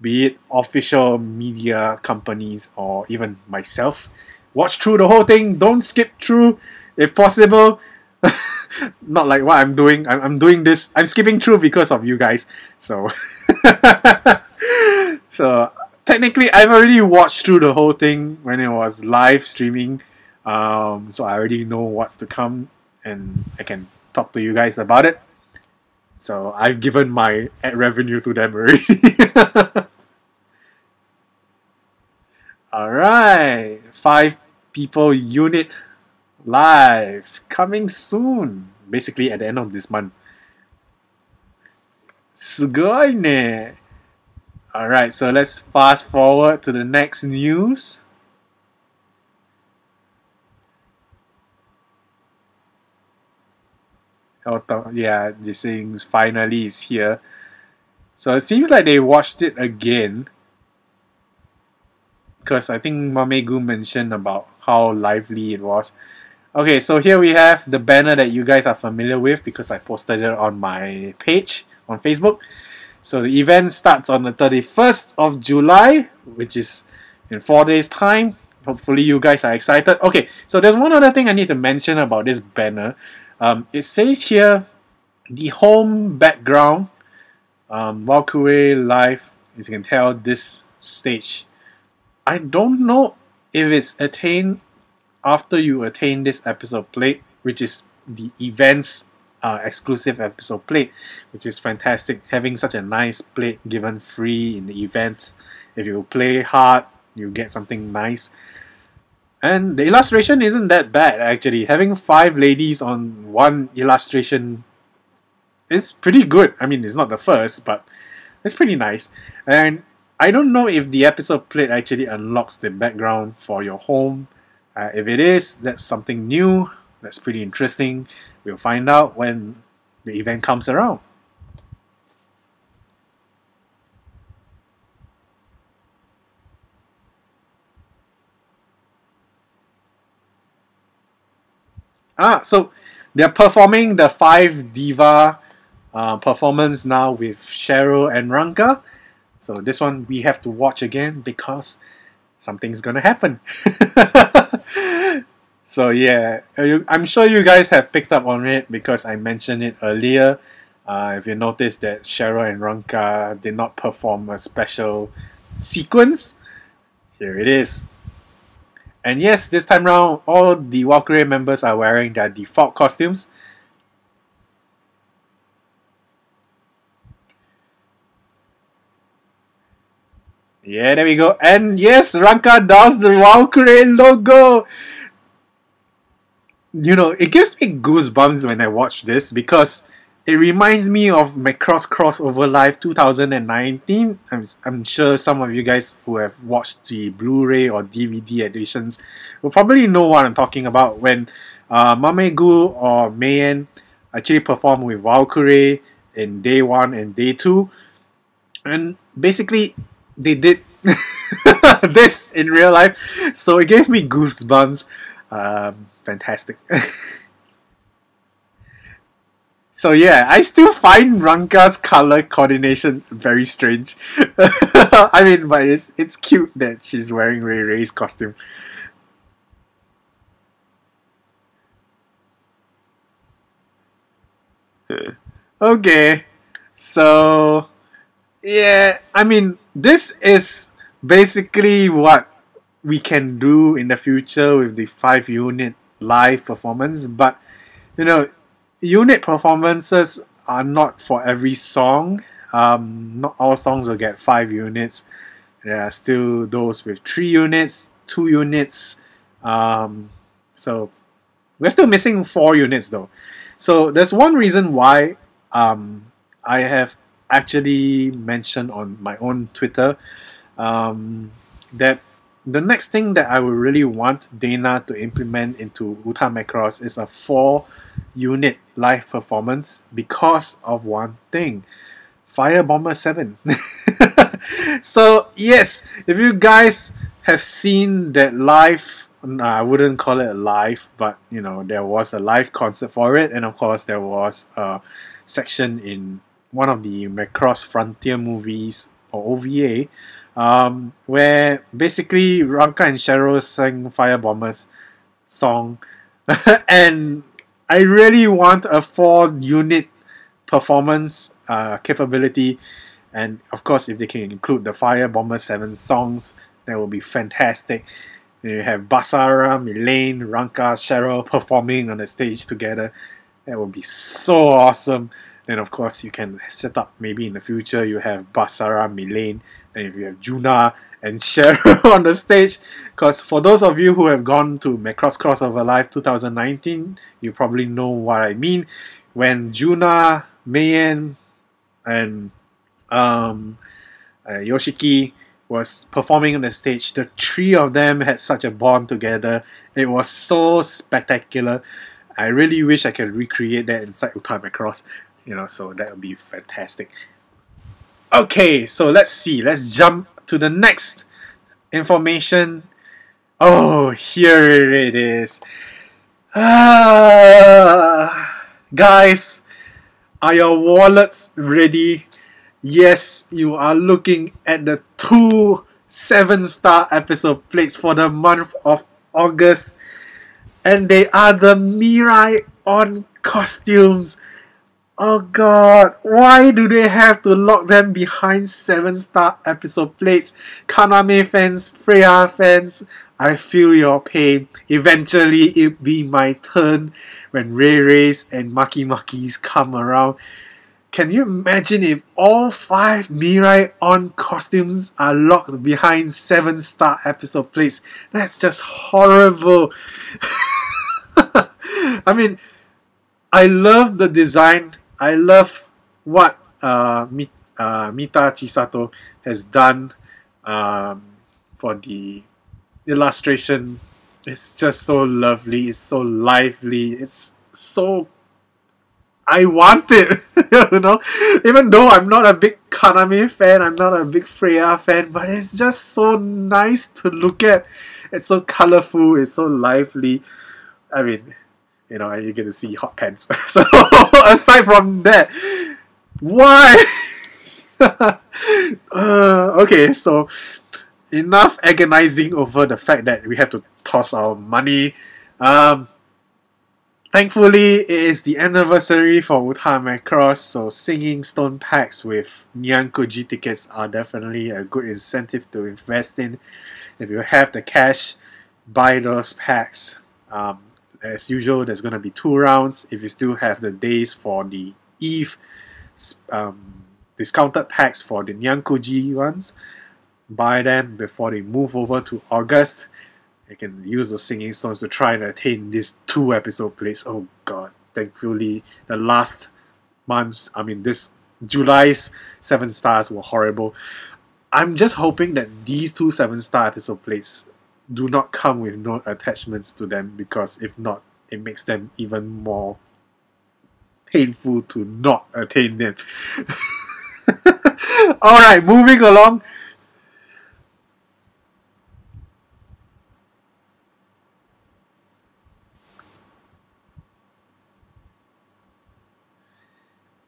be it official media companies or even myself. Watch through the whole thing. Don't skip through, if possible. [laughs] Not like what I'm doing. I'm, I'm doing this. I'm skipping through because of you guys. So, [laughs] so technically I've already watched through the whole thing when it was live streaming. Um, so I already know what's to come and I can talk to you guys about it. So I've given my ad revenue to them already. [laughs] Alright, five people unit live coming soon. Basically at the end of this month. すごいね Alright, so let's fast forward to the next news. Oh, yeah, thing finally is here. So it seems like they watched it again. Because I think Mamegu mentioned about how lively it was. Okay, so here we have the banner that you guys are familiar with because I posted it on my page on Facebook. So the event starts on the 31st of July, which is in four days' time. Hopefully you guys are excited. Okay, so there's one other thing I need to mention about this banner. Um, it says here the home background, um, Valkyrie Live, as you can tell, this stage. I don't know if it's attained after you attain this episode plate, which is the events uh, exclusive episode plate, which is fantastic. Having such a nice plate given free in the event. If you play hard, you get something nice. And the illustration isn't that bad actually. Having five ladies on one illustration it's pretty good. I mean, it's not the first, but it's pretty nice. And I don't know if the episode plate actually unlocks the background for your home. Uh, if it is, that's something new. That's pretty interesting. We'll find out when the event comes around. Ah, so they're performing the five diva uh, performance now with Sheryl and Ranka. So this one we have to watch again because something's gonna happen. [laughs] So yeah, I'm sure you guys have picked up on it because I mentioned it earlier. Uh, if you notice that Sheryl and Ranka did not perform a special sequence, here it is. And yes, this time around, all the Valkyrie members are wearing their default costumes. Yeah, there we go. And yes, Ranka does the Valkyrie logo you know, it gives me goosebumps when I watch this because it reminds me of Macross Crossover Live 2019. I'm, I'm sure some of you guys who have watched the Blu-ray or DVD editions will probably know what I'm talking about when uh, Mamegu or May'n actually performed with Valkyrie in day one and day two. And basically, they did [laughs] this in real life. So it gave me goosebumps. Um, fantastic. [laughs] So yeah, I still find Ranka's color coordination very strange. [laughs] I mean, but it's it's cute that she's wearing Ray Ray's costume. [laughs] okay, so yeah, I mean, this is basically what we can do in the future with the five unit live performance, but you know unit performances are not for every song. Um, not all songs will get five units. There are still those with three units, two units. Um, so we're still missing four units though. So there's one reason why um, I have actually mentioned on my own Twitter um, that the next thing that I would really want DeNA to implement into Uta Macross is a four unit live performance because of one thing. Fire Bomber 7. [laughs] so, yes, if you guys have seen that live, I wouldn't call it live, but you know, there was a live concert for it, and of course, there was a section in one of the Macross Frontier movies or OVA um, where basically Ranka and Sheryl sang Fire Bombers song, [laughs] and I really want a four unit performance uh, capability, and of course, if they can include the Fire Bomber Seven songs, that will be fantastic. You have Basara, Mylene, Ranka, Sheryl performing on the stage together. That would be so awesome. And of course, you can set up maybe in the future you have Basara, Mylene, and if you have JUNNA and Sheryl [laughs] on the stage. Because for those of you who have gone to Macross Cross Crossover Live 2019, you probably know what I mean. When JUNNA, May'n, and um, uh, Yoshiki was performing on the stage, the three of them had such a bond together. It was so spectacular. I really wish I could recreate that inside Uta Macross, you know, so that would be fantastic. Okay, so let's see. Let's jump to the next information. Oh, here it is. Ah, guys, are your wallets ready? Yes, you are looking at the two seven star episode plates for the month of August, and they are the Mirai on costumes. Oh god, why do they have to lock them behind 7 star episode plates? Kaname fans, Freya fans, I feel your pain. Eventually it'll be my turn when Ray Rays and Maki Makis come around. Can you imagine if all five Mirai on costumes are locked behind 7 star episode plates? That's just horrible. [laughs] I mean, I love the design I love what uh, uh, Mita Chisato has done um, for the illustration. It's just so lovely. It's so lively. It's so. I want it, [laughs] you know. Even though I'm not a big Kaname fan, I'm not a big Freya fan, but it's just so nice to look at. It's so colorful. It's so lively. I mean, you know, you get to see hot pants. [laughs] so [laughs] aside from that, why? [laughs] uh, okay, so enough agonizing over the fact that we have to toss our money. Um, thankfully, it is the anniversary for Uta Macross, so singing stone packs with Nyankuji tickets are definitely a good incentive to invest in. If you have the cash, buy those packs. Um, as usual, there's going to be two rounds. If you still have the days for the Eve um, discounted packs for the Nyankuji ones, buy them before they move over to August. You can use the singing stones to try and attain these two episode plates. Oh god, thankfully the last months, I mean this July's seven stars were horrible. I'm just hoping that these two seven star episode plates do not come with no attachments to them because if not, it makes them even more painful to not attain them. [laughs] Alright, moving along.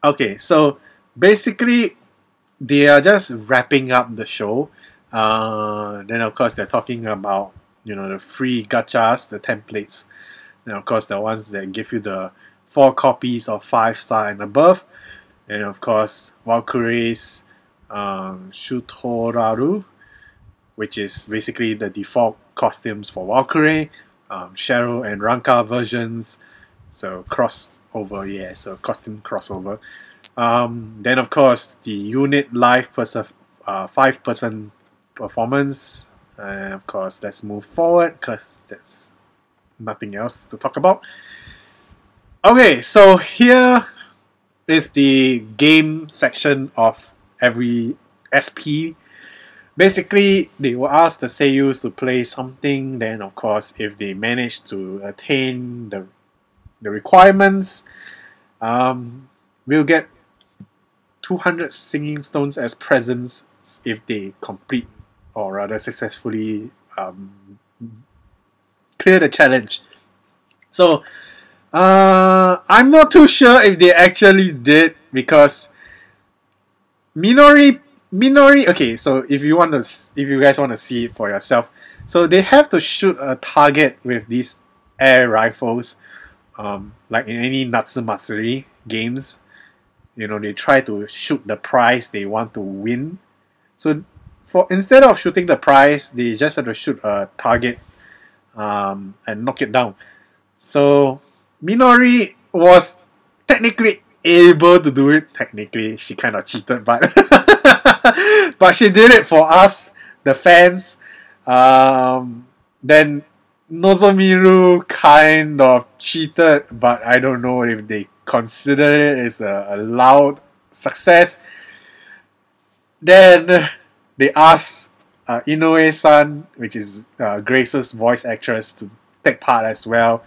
Okay, so basically they are just wrapping up the show. Uh, then of course they're talking about you know the free gachas, the templates. And of course the ones that give you the four copies of five star and above. And of course Valkyrie's um, Shutoraru, which is basically the default costumes for Valkyrie, um, Sheryl and Ranka versions. So crossover, yeah, so costume crossover. Um, then of course the unit life person, uh, five person performance. And of course, let's move forward because there's nothing else to talk about. Okay, so here is the game section of every SP. Basically, they will ask the seiyus to play something. Then, of course, if they manage to attain the the requirements, um, we'll get 200 singing stones as presents if they complete or rather successfully um, clear the challenge. So uh, I'm not too sure if they actually did because Minori Minori okay so if you want to if you guys want to see it for yourself so they have to shoot a target with these air rifles um, like in any Natsu Matsuri games you know they try to shoot the prize they want to win so for instead of shooting the prize they just have to shoot a target um, and knock it down. So minori was technically able to do it. Technically she kind of cheated but [laughs] but she did it for us the fans. Um, then Nozomiru kind of cheated, but I don't know if they consider it as a, a loud success. Then they asked uh, Inoue-san, which is uh, Grace's voice actress, to take part as well,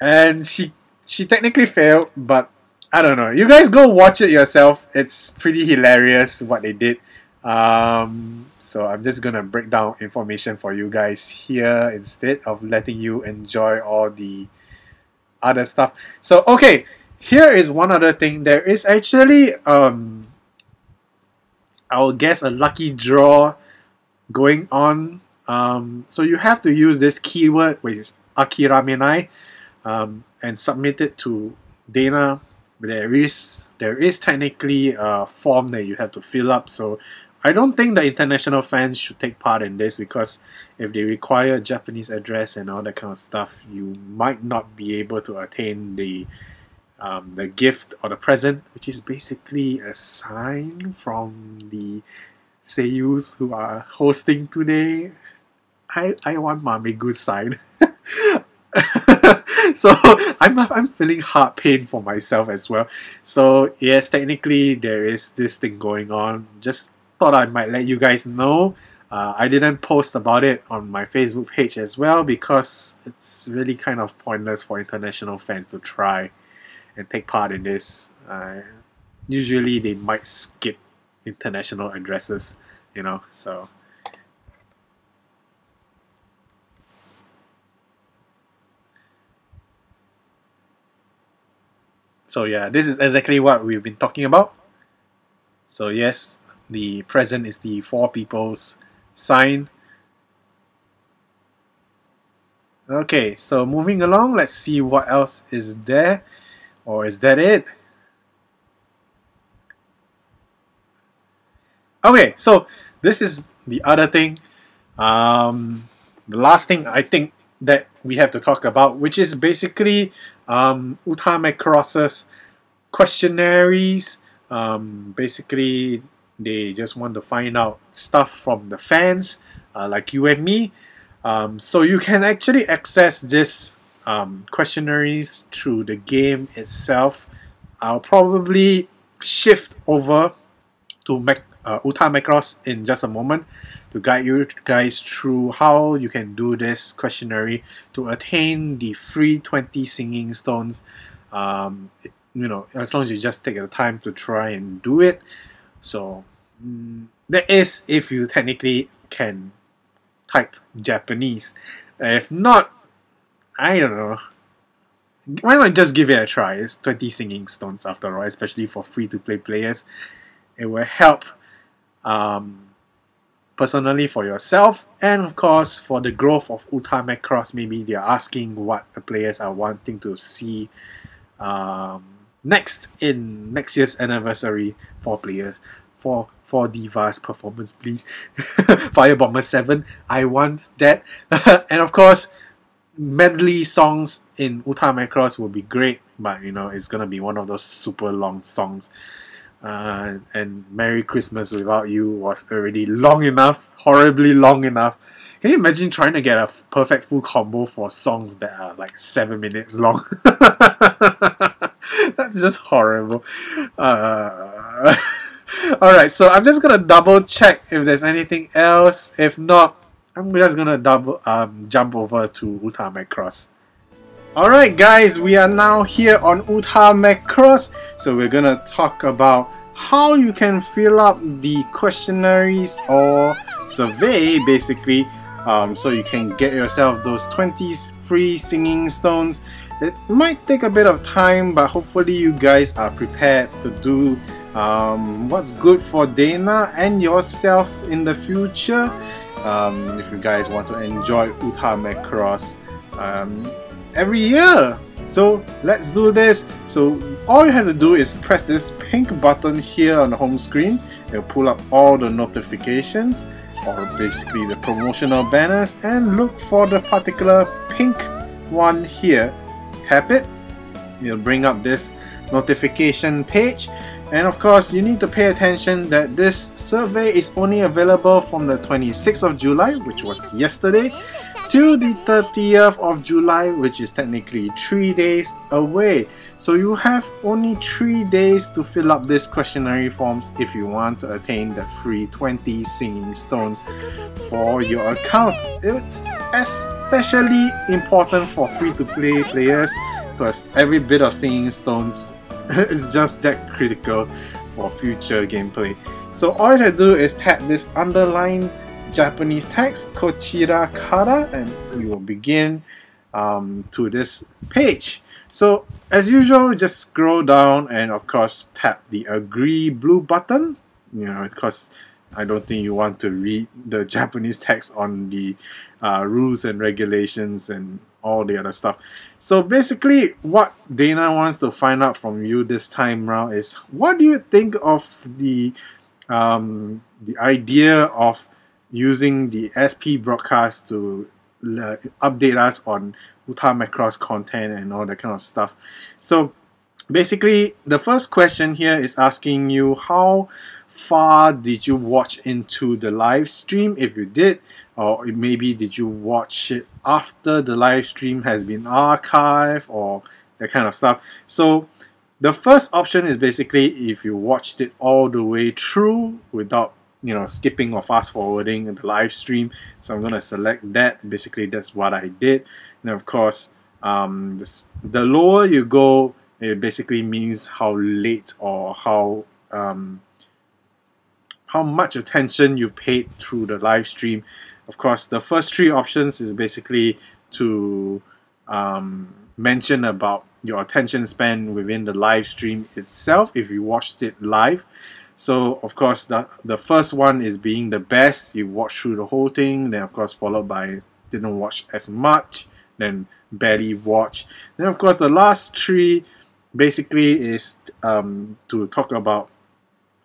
and she she technically failed, but I don't know. You guys go watch it yourself. It's pretty hilarious what they did. Um, so I'm just gonna break down information for you guys here instead of letting you enjoy all the other stuff. So okay, here is one other thing. There is actually um I will guess a lucky draw going on. Um, so you have to use this keyword which is akiramenai um, and submit it to DeNA. There is there is technically a form that you have to fill up. So I don't think the international fans should take part in this because if they require a Japanese address and all that kind of stuff, you might not be able to attain the um, the gift or the present, which is basically a sign from the seiyus who are hosting today. I I want Mamegu's sign. [laughs] so I'm I'm feeling heart pain for myself as well. So yes, technically there is this thing going on. Just thought I might let you guys know. Uh, I didn't post about it on my Facebook page as well because it's really kind of pointless for international fans to try and take part in this. Uh, usually they might skip international addresses, you know, so. So yeah, this is exactly what we've been talking about. So yes, the present is the four people's sign. Okay, so moving along, let's see what else is there. Or is that it? Okay, so this is the other thing. Um, the last thing I think that we have to talk about, which is basically um, Macross's questionnaires. Um, basically, they just want to find out stuff from the fans, uh, like you and me. Um, so you can actually access this um, questionnaires through the game itself. I'll probably shift over to Mac, uh, Uta Macross in just a moment to guide you guys through how you can do this questionnaire to attain the free 20 singing stones. Um, you know, as long as you just take the time to try and do it. So, mm, that is if you technically can type Japanese. If not, I don't know. Why not just give it a try? It's 20 singing stones after all, especially for free to play players. It will help um, personally for yourself and of course for the growth of Uta Macross. Maybe they're asking what the players are wanting to see um, next in next year's anniversary for players for for Divas performance, please. [laughs] Fire Bomber 7, I want that. [laughs] and of course, medley songs in Uta Macross will be great, but you know, it's gonna be one of those super long songs. Uh, and Merry Christmas Without You was already long enough, horribly long enough. Can you imagine trying to get a perfect full combo for songs that are like seven minutes long? [laughs] That's just horrible. Uh, [laughs] Alright, so I'm just gonna double check if there's anything else. If not, I'm just gonna double um jump over to Uta Macross. Alright guys, we are now here on Uta Macross. So we're gonna talk about how you can fill up the questionnaires or survey basically um, so you can get yourself those 20 free singing stones. It might take a bit of time but hopefully you guys are prepared to do um, what's good for DeNA and yourselves in the future. Um, if you guys want to enjoy Uta Macross um, every year. So let's do this. So all you have to do is press this pink button here on the home screen. It'll pull up all the notifications or basically the promotional banners and look for the particular pink one here. Tap it. It'll bring up this notification page and of course, you need to pay attention that this survey is only available from the 26th of July, which was yesterday, to the 30th of July, which is technically 3 days away. So you have only 3 days to fill up this questionnaire forms if you want to attain the free 20 singing stones for your account. It's especially important for free-to-play players because every bit of singing stones [laughs] it's just that critical for future gameplay. So all you have to do is tap this underline Japanese text, Kochira Kara, and you will begin um, to this page. So as usual, just scroll down and of course tap the agree blue button, you know, because I don't think you want to read the [laughs] Japanese text on the uh, rules and regulations and all the other stuff. So basically, what DeNA wants to find out from you this time around is what do you think of the um, the idea of using the SP broadcast to uh, update us on Uta Macross content and all that kind of stuff. So basically, the first question here is asking you how far did you watch into the live stream? If you did or maybe did you watch it after the live stream has been archived or that kind of stuff? So the first option is basically if you watched it all the way through without you know skipping or fast forwarding the live stream. So I'm gonna select that. Basically that's what I did. And of course um, this, the lower you go it basically means how late or how um, how much attention you paid through the live stream. Of course, the first three options is basically to um, mention about your attention span within the live stream itself if you watched it live. So of course the the first one is being the best. You watch through the whole thing. Then of course followed by didn't watch as much. Then barely watch. Then of course the last three basically is um, to talk about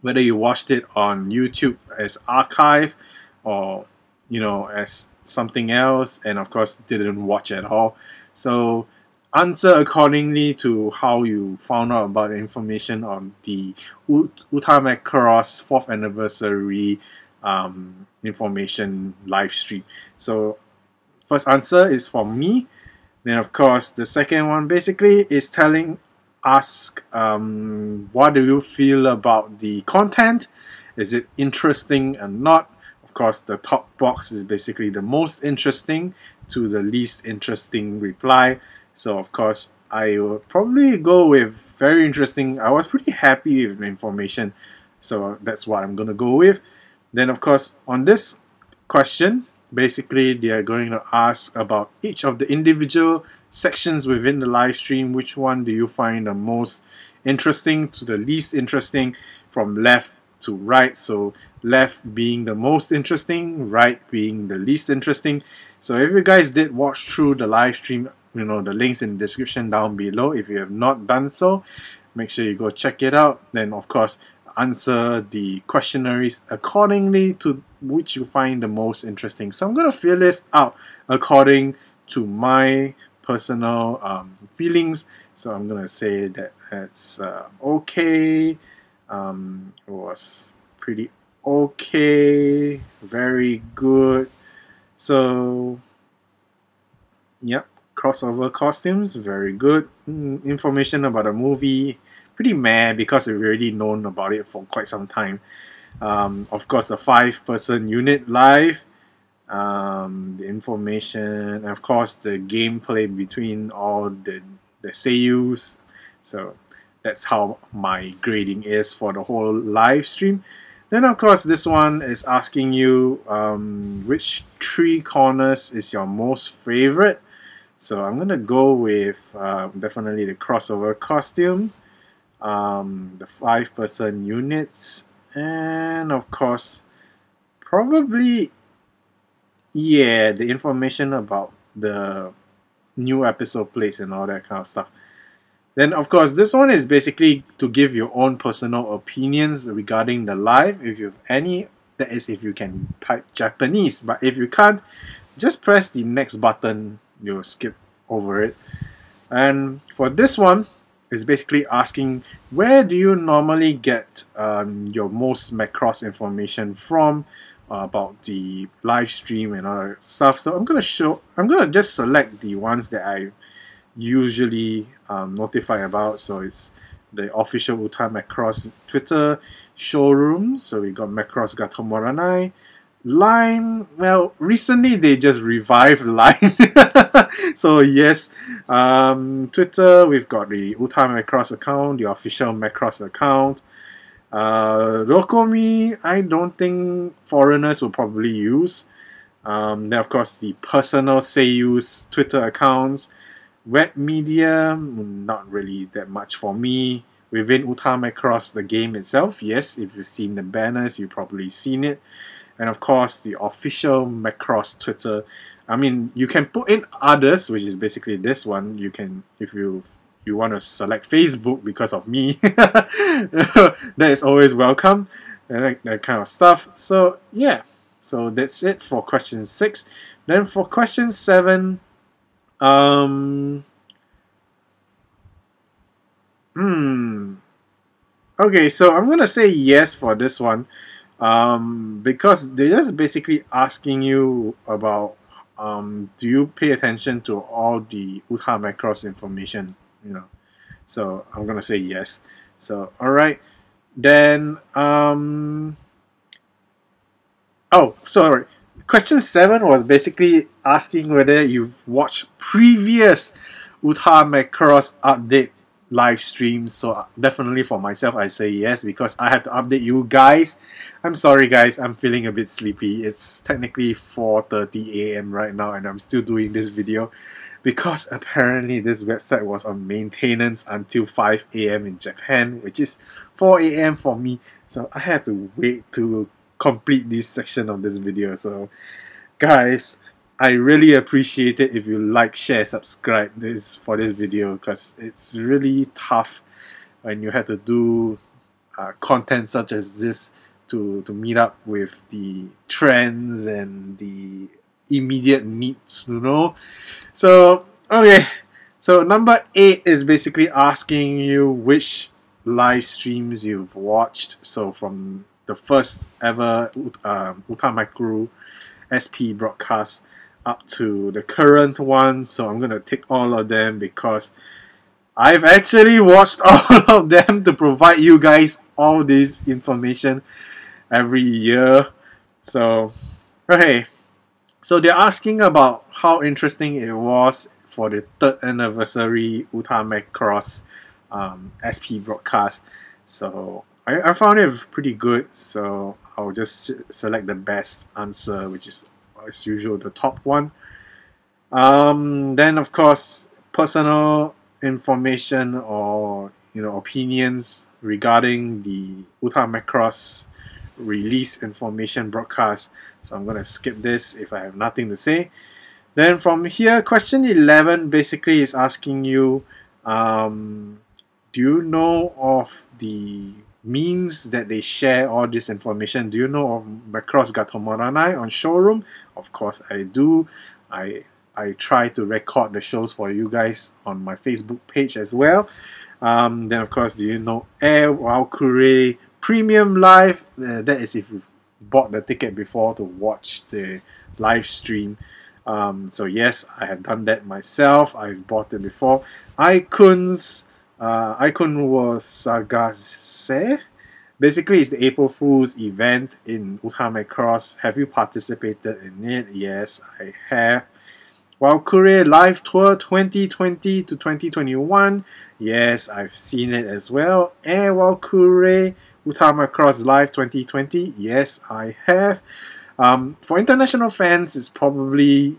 whether you watched it on YouTube as archive or you know as something else and of course didn't watch at all. So answer accordingly to how you found out about the information on the Uta Macross 4th anniversary um, information live stream. So first answer is for me. Then of course the second one basically is telling ask um, what do you feel about the content? Is it interesting or not? Of course, the top box is basically the most interesting to the least interesting reply. So, of course, I will probably go with very interesting. I was pretty happy with the information, so that's what I'm going to go with. Then, of course, on this question, basically they are going to ask about each of the individual sections within the live stream. Which one do you find the most interesting to the least interesting from left to right? So left being the most interesting, right being the least interesting. So if you guys did watch through the live stream, you know the links in the description down below. If you have not done so, make sure you go check it out. Then of course answer the questionnaires accordingly to which you find the most interesting. So I'm going to fill this out according to my personal um, feelings. So I'm going to say that it's uh, okay. Um, it was pretty okay. Very good. So, yep. Crossover costumes, very good. Mm, information about the movie, pretty meh because we've already known about it for quite some time. Um, of course, the five person unit live, um, the information, and of course, the gameplay between all the, the seiyus. So that's how my grading is for the whole live stream. Then, of course, this one is asking you um, which three corners is your most favorite. So I'm gonna go with uh, definitely the crossover costume um, the five person units, and of course, probably, yeah, the information about the new episode plates and all that kind of stuff. Then, of course, this one is basically to give your own personal opinions regarding the live. If you have any, that is, if you can type Japanese. But if you can't, just press the next button. You'll skip over it. And for this one, is basically asking where do you normally get um, your most Macross information from uh, about the live stream and all that stuff. So I'm gonna show I'm gonna just select the ones that I usually um, notify about. So it's the official Uta Macross Twitter showroom. So we got Macross Gato Line, well, recently they just revived Line. [laughs] so yes, um, Twitter, we've got the Uta Macross account, the official Macross account. Uh, Rokomi, I don't think foreigners will probably use. Um, then of course the personal Seiyu's Twitter accounts. Web media, not really that much for me. Within Uta Macross, the game itself, yes, if you've seen the banners, you've probably seen it and of course the official Macross Twitter. I mean, you can put in others, which is basically this one. You can, if you you want to select Facebook because of me, [laughs] that is always welcome, and that, kind of stuff. So yeah, so that's it for question six. Then for question seven, um, hmm. Okay, so I'm gonna say yes for this one um, because they're just basically asking you about um, do you pay attention to all the Uta Macross information, you know? So I'm gonna say yes. So all right, then um, oh sorry. Question seven was basically asking whether you've watched previous Uta Macross update live streams. So definitely for myself, I say yes because I have to update you guys. I'm sorry, guys. I'm feeling a bit sleepy. It's technically 4:30 a.m. right now, and I'm still doing this video because apparently this website was on maintenance until 5 a.m. in Japan, which is 4 a.m. for me. So I had to wait to complete this section of this video. So, guys, I really appreciate it if you like, share, subscribe this for this video because it's really tough when you have to do uh, content such as this to, to meet up with the trends and the immediate needs, you know. So, okay. So, number eight is basically asking you which live streams you've watched. So, from the first ever uh, Utamaku SP broadcast up to the current one. So I'm to take all of them because I've actually watched [laughs] all of them to provide you guys all this information every year. So, okay. So they're asking about how interesting it was for the third anniversary Uta Cross um, SP broadcast. So I, I found it pretty good. So I'll just select the best answer, which is as usual the top one. Um, then of course personal information or you know opinions regarding the Uta Macross release information broadcast. So I'm gonna skip this if I have nothing to say. Then from here, question 11 basically is asking you, um, do you know of the means that they share all this information? Do you know of Macross Gatomoranai on showroom? Of course I do. I I try to record the shows for you guys on my Facebook page as well. Um, then of course, do you know Air Valkyrie Premium Live? Uh, that is if you bought the ticket before to watch the live stream. Um, so yes, I have done that myself. I've bought it before. Icons, uh, Icon was Sagase. Basically, it's the April Fool's event in Uta Cross. Have you participated in it? Yes, I have. Valkyrie Live Tour 2020 to 2021. Yes, I've seen it as well. And Air Valkyrie Uta Cross Live 2020. Yes, I have. Um, for international fans, it's probably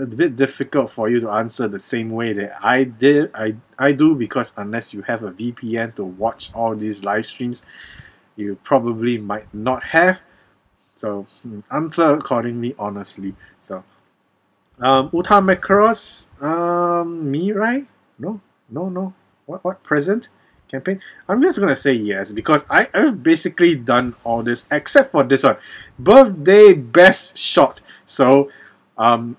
a bit difficult for you to answer the same way that I did. I, I do because unless you have a VPN to watch all these live streams, you probably might not have. So hmm, answer accordingly, honestly. So um, Uta Macross, um, me, right? No, no, no. What, what, present campaign? I'm just gonna say yes because I, I've basically done all this except for this one. Birthday best shot. So, um,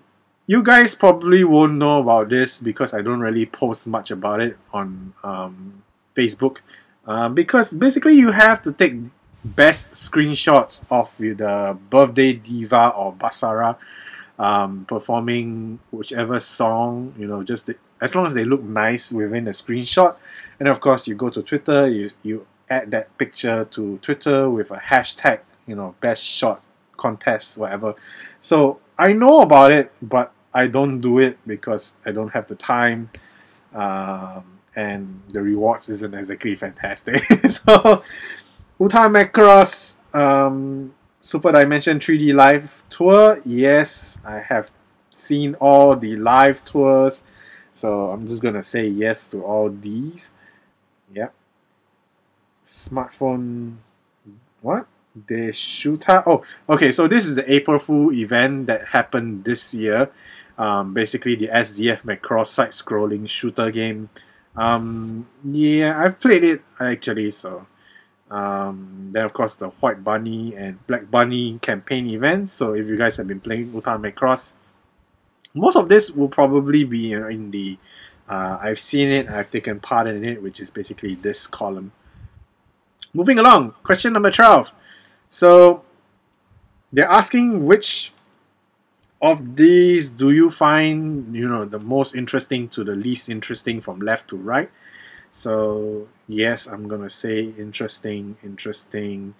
you guys probably won't know about this because I don't really post much about it on um, Facebook. Uh, because basically you have to take best screenshots of the birthday diva or basara um, performing whichever song, you know, just the, as long as they look nice within the screenshot. And of course, you go to Twitter, you, you add that picture to Twitter with a hashtag, you know, best shot contest, whatever. So I know about it, but I don't do it because I don't have the time. Um, and the rewards isn't exactly fantastic. [laughs] so, Uta Macross, um, Super Dimension 3D Live Tour. Yes, I have seen all the live tours. So I'm just gonna say yes to all these. Yep. Smartphone what? The shooter. Oh, okay. So this is the April Fool event that happened this year. Um, basically the SDF Macross side-scrolling shooter game. Um, yeah, I've played it actually. So um, then of course the White Bunny and Black Bunny campaign events. So if you guys have been playing Uta Macross, most of this will probably be in the uh, I've seen it, I've taken part in it, which is basically this column. Moving along, question number 12. So they're asking which of these do you find you know the most interesting to the least interesting from left to right so yes, I'm gonna say interesting, interesting,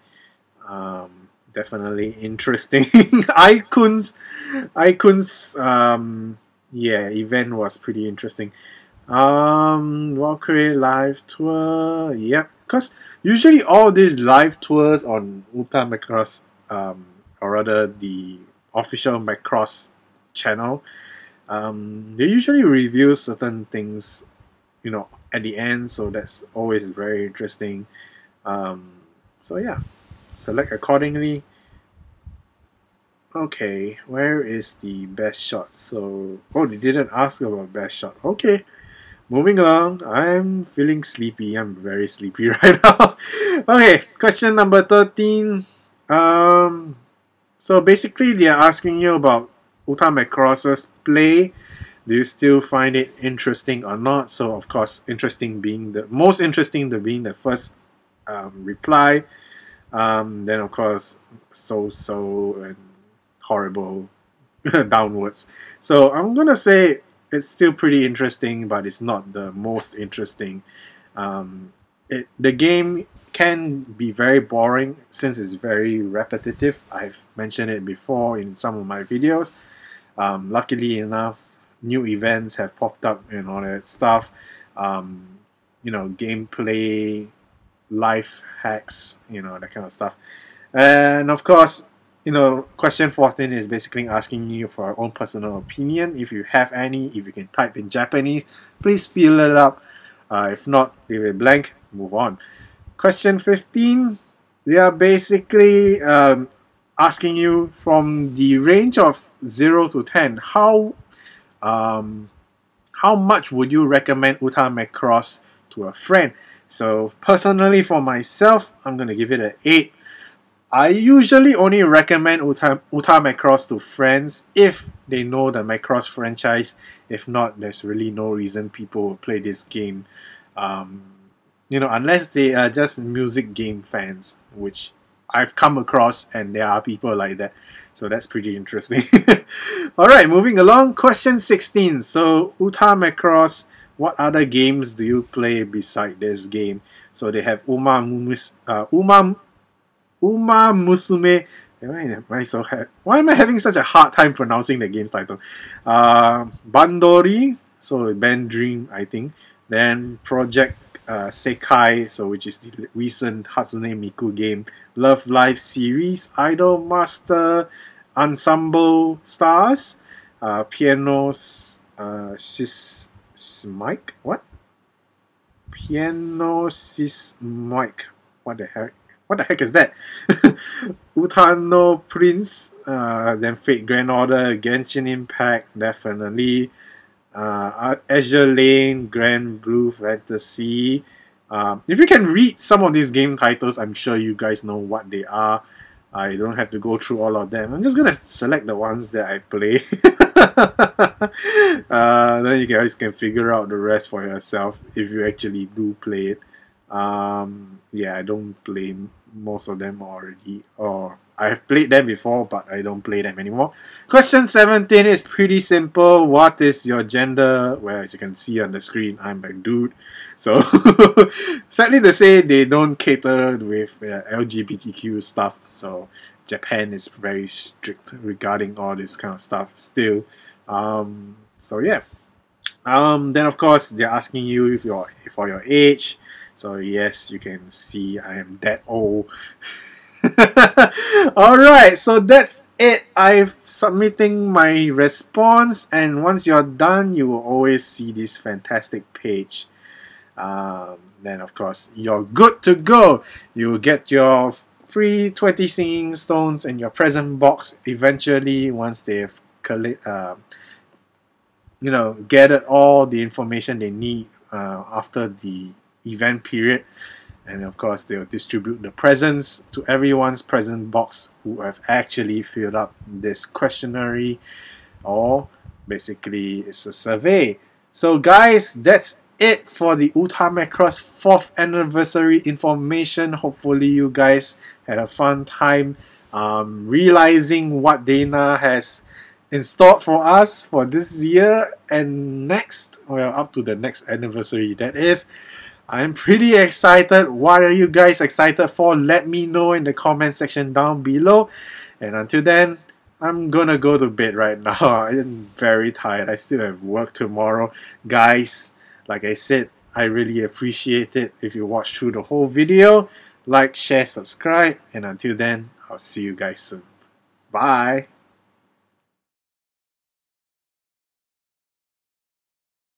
um, definitely interesting. [laughs] icons, icons. Um, yeah, event was pretty interesting. Um, live tour. Yep, because usually all these live tours on Uta Macross, um, or rather the official Macross channel, um, they usually review certain things, you know, at the end, so that's always very interesting. Um, so yeah, select accordingly. Okay, where is the best shot? So, oh, they didn't ask about best shot. Okay, moving along. I'm feeling sleepy. I'm very sleepy [laughs] right now. okay, question number 13. Um, so basically, they are asking you about Uta Macross's play do you still find it interesting or not? So of course, interesting being the most interesting, the being the first um, reply. Um, then of course, so so and horrible [laughs] downwards. So I'm gonna say it's still pretty interesting, but it's not the most interesting. Um, it, the game can be very boring since it's very repetitive. I've mentioned it before in some of my videos. Um, luckily enough, new events have popped up and all that stuff. Um, you know, gameplay, life hacks, you know, that kind of stuff. And of course, you know, question 14 is basically asking you for your own personal opinion. If you have any, if you can type in Japanese, please fill it up. Uh, if not, leave it blank, move on. Question 15, they are basically um, asking you from the range of 0 to 10, how um, how much would you recommend Uta Macross to a friend? So personally for myself, I'm going to give it an 8 I usually only recommend Uta, Uta Macross to friends if they know the Macross franchise. If not, there's really no reason people will play this game. Um, you know, unless they are just music game fans, which I've come across, and there are people like that. So that's pretty interesting. [laughs] Alright, moving along. Question 16. So, Uta Macross, what other games do you play beside this game? So they have Uma, Mumis, uh, Uma Uma Musume. Why am I so Why am I having such a hard time pronouncing the game's title? Uh, Bandori, so BanG Dream, I think. Then Project uh, Sekai, so which is the recent Hatsune Miku game. Love Live series, Idol Master, Ensemble Stars, uh, Pianos, uh, Sis, Mike, what? Piano Sis Mike, what the heck? What the heck is that? [laughs] Utano Prince, uh, then Fate Grand Order, Genshin Impact, definitely. Uh, Azur Lane, Granblue Fantasy. Uh, if you can read some of these game titles, I'm sure you guys know what they are. I don't have to go through all of them. I'm just gonna select the ones that I play. [laughs] uh, then you guys can figure out the rest for yourself if you actually do play it. Um, yeah, I don't play most of them already, or I have played them before, but I don't play them anymore. Question 17 is pretty simple. What is your gender? Well, as you can see on the screen, I'm a dude. So, [laughs] sadly to say, they don't cater with uh, LGBTQ stuff. So, Japan is very strict regarding all this kind of stuff still. Um, so, yeah. Um, then, of course, they're asking you if you're for your age so yes, you can see I am that old. [laughs] Alright, so that's it. I've submitting my response and once you're done, you will always see this fantastic page. Um, then of course, you're good to go. You will get your free 20 singing stones and your present box eventually once they've uh, you know, gathered all the information they need uh, after the event period. And of course, they'll distribute the presents to everyone's present box who have actually filled up this questionnaire or basically it's a survey. So guys, that's it for the Uta Macross 4th anniversary information. Hopefully you guys had a fun time um, realizing what DeNA has installed for us for this year and next, well up to the next anniversary that is. I'm pretty excited. What are you guys excited for? Let me know in the comment section down below. And until then, I'm gonna go to bed right [laughs] now. I'm very tired. I still have work tomorrow. Guys, like I said, I really appreciate it if you watch through the whole video. Like, share, subscribe, and until then, I'll see you guys soon. Bye!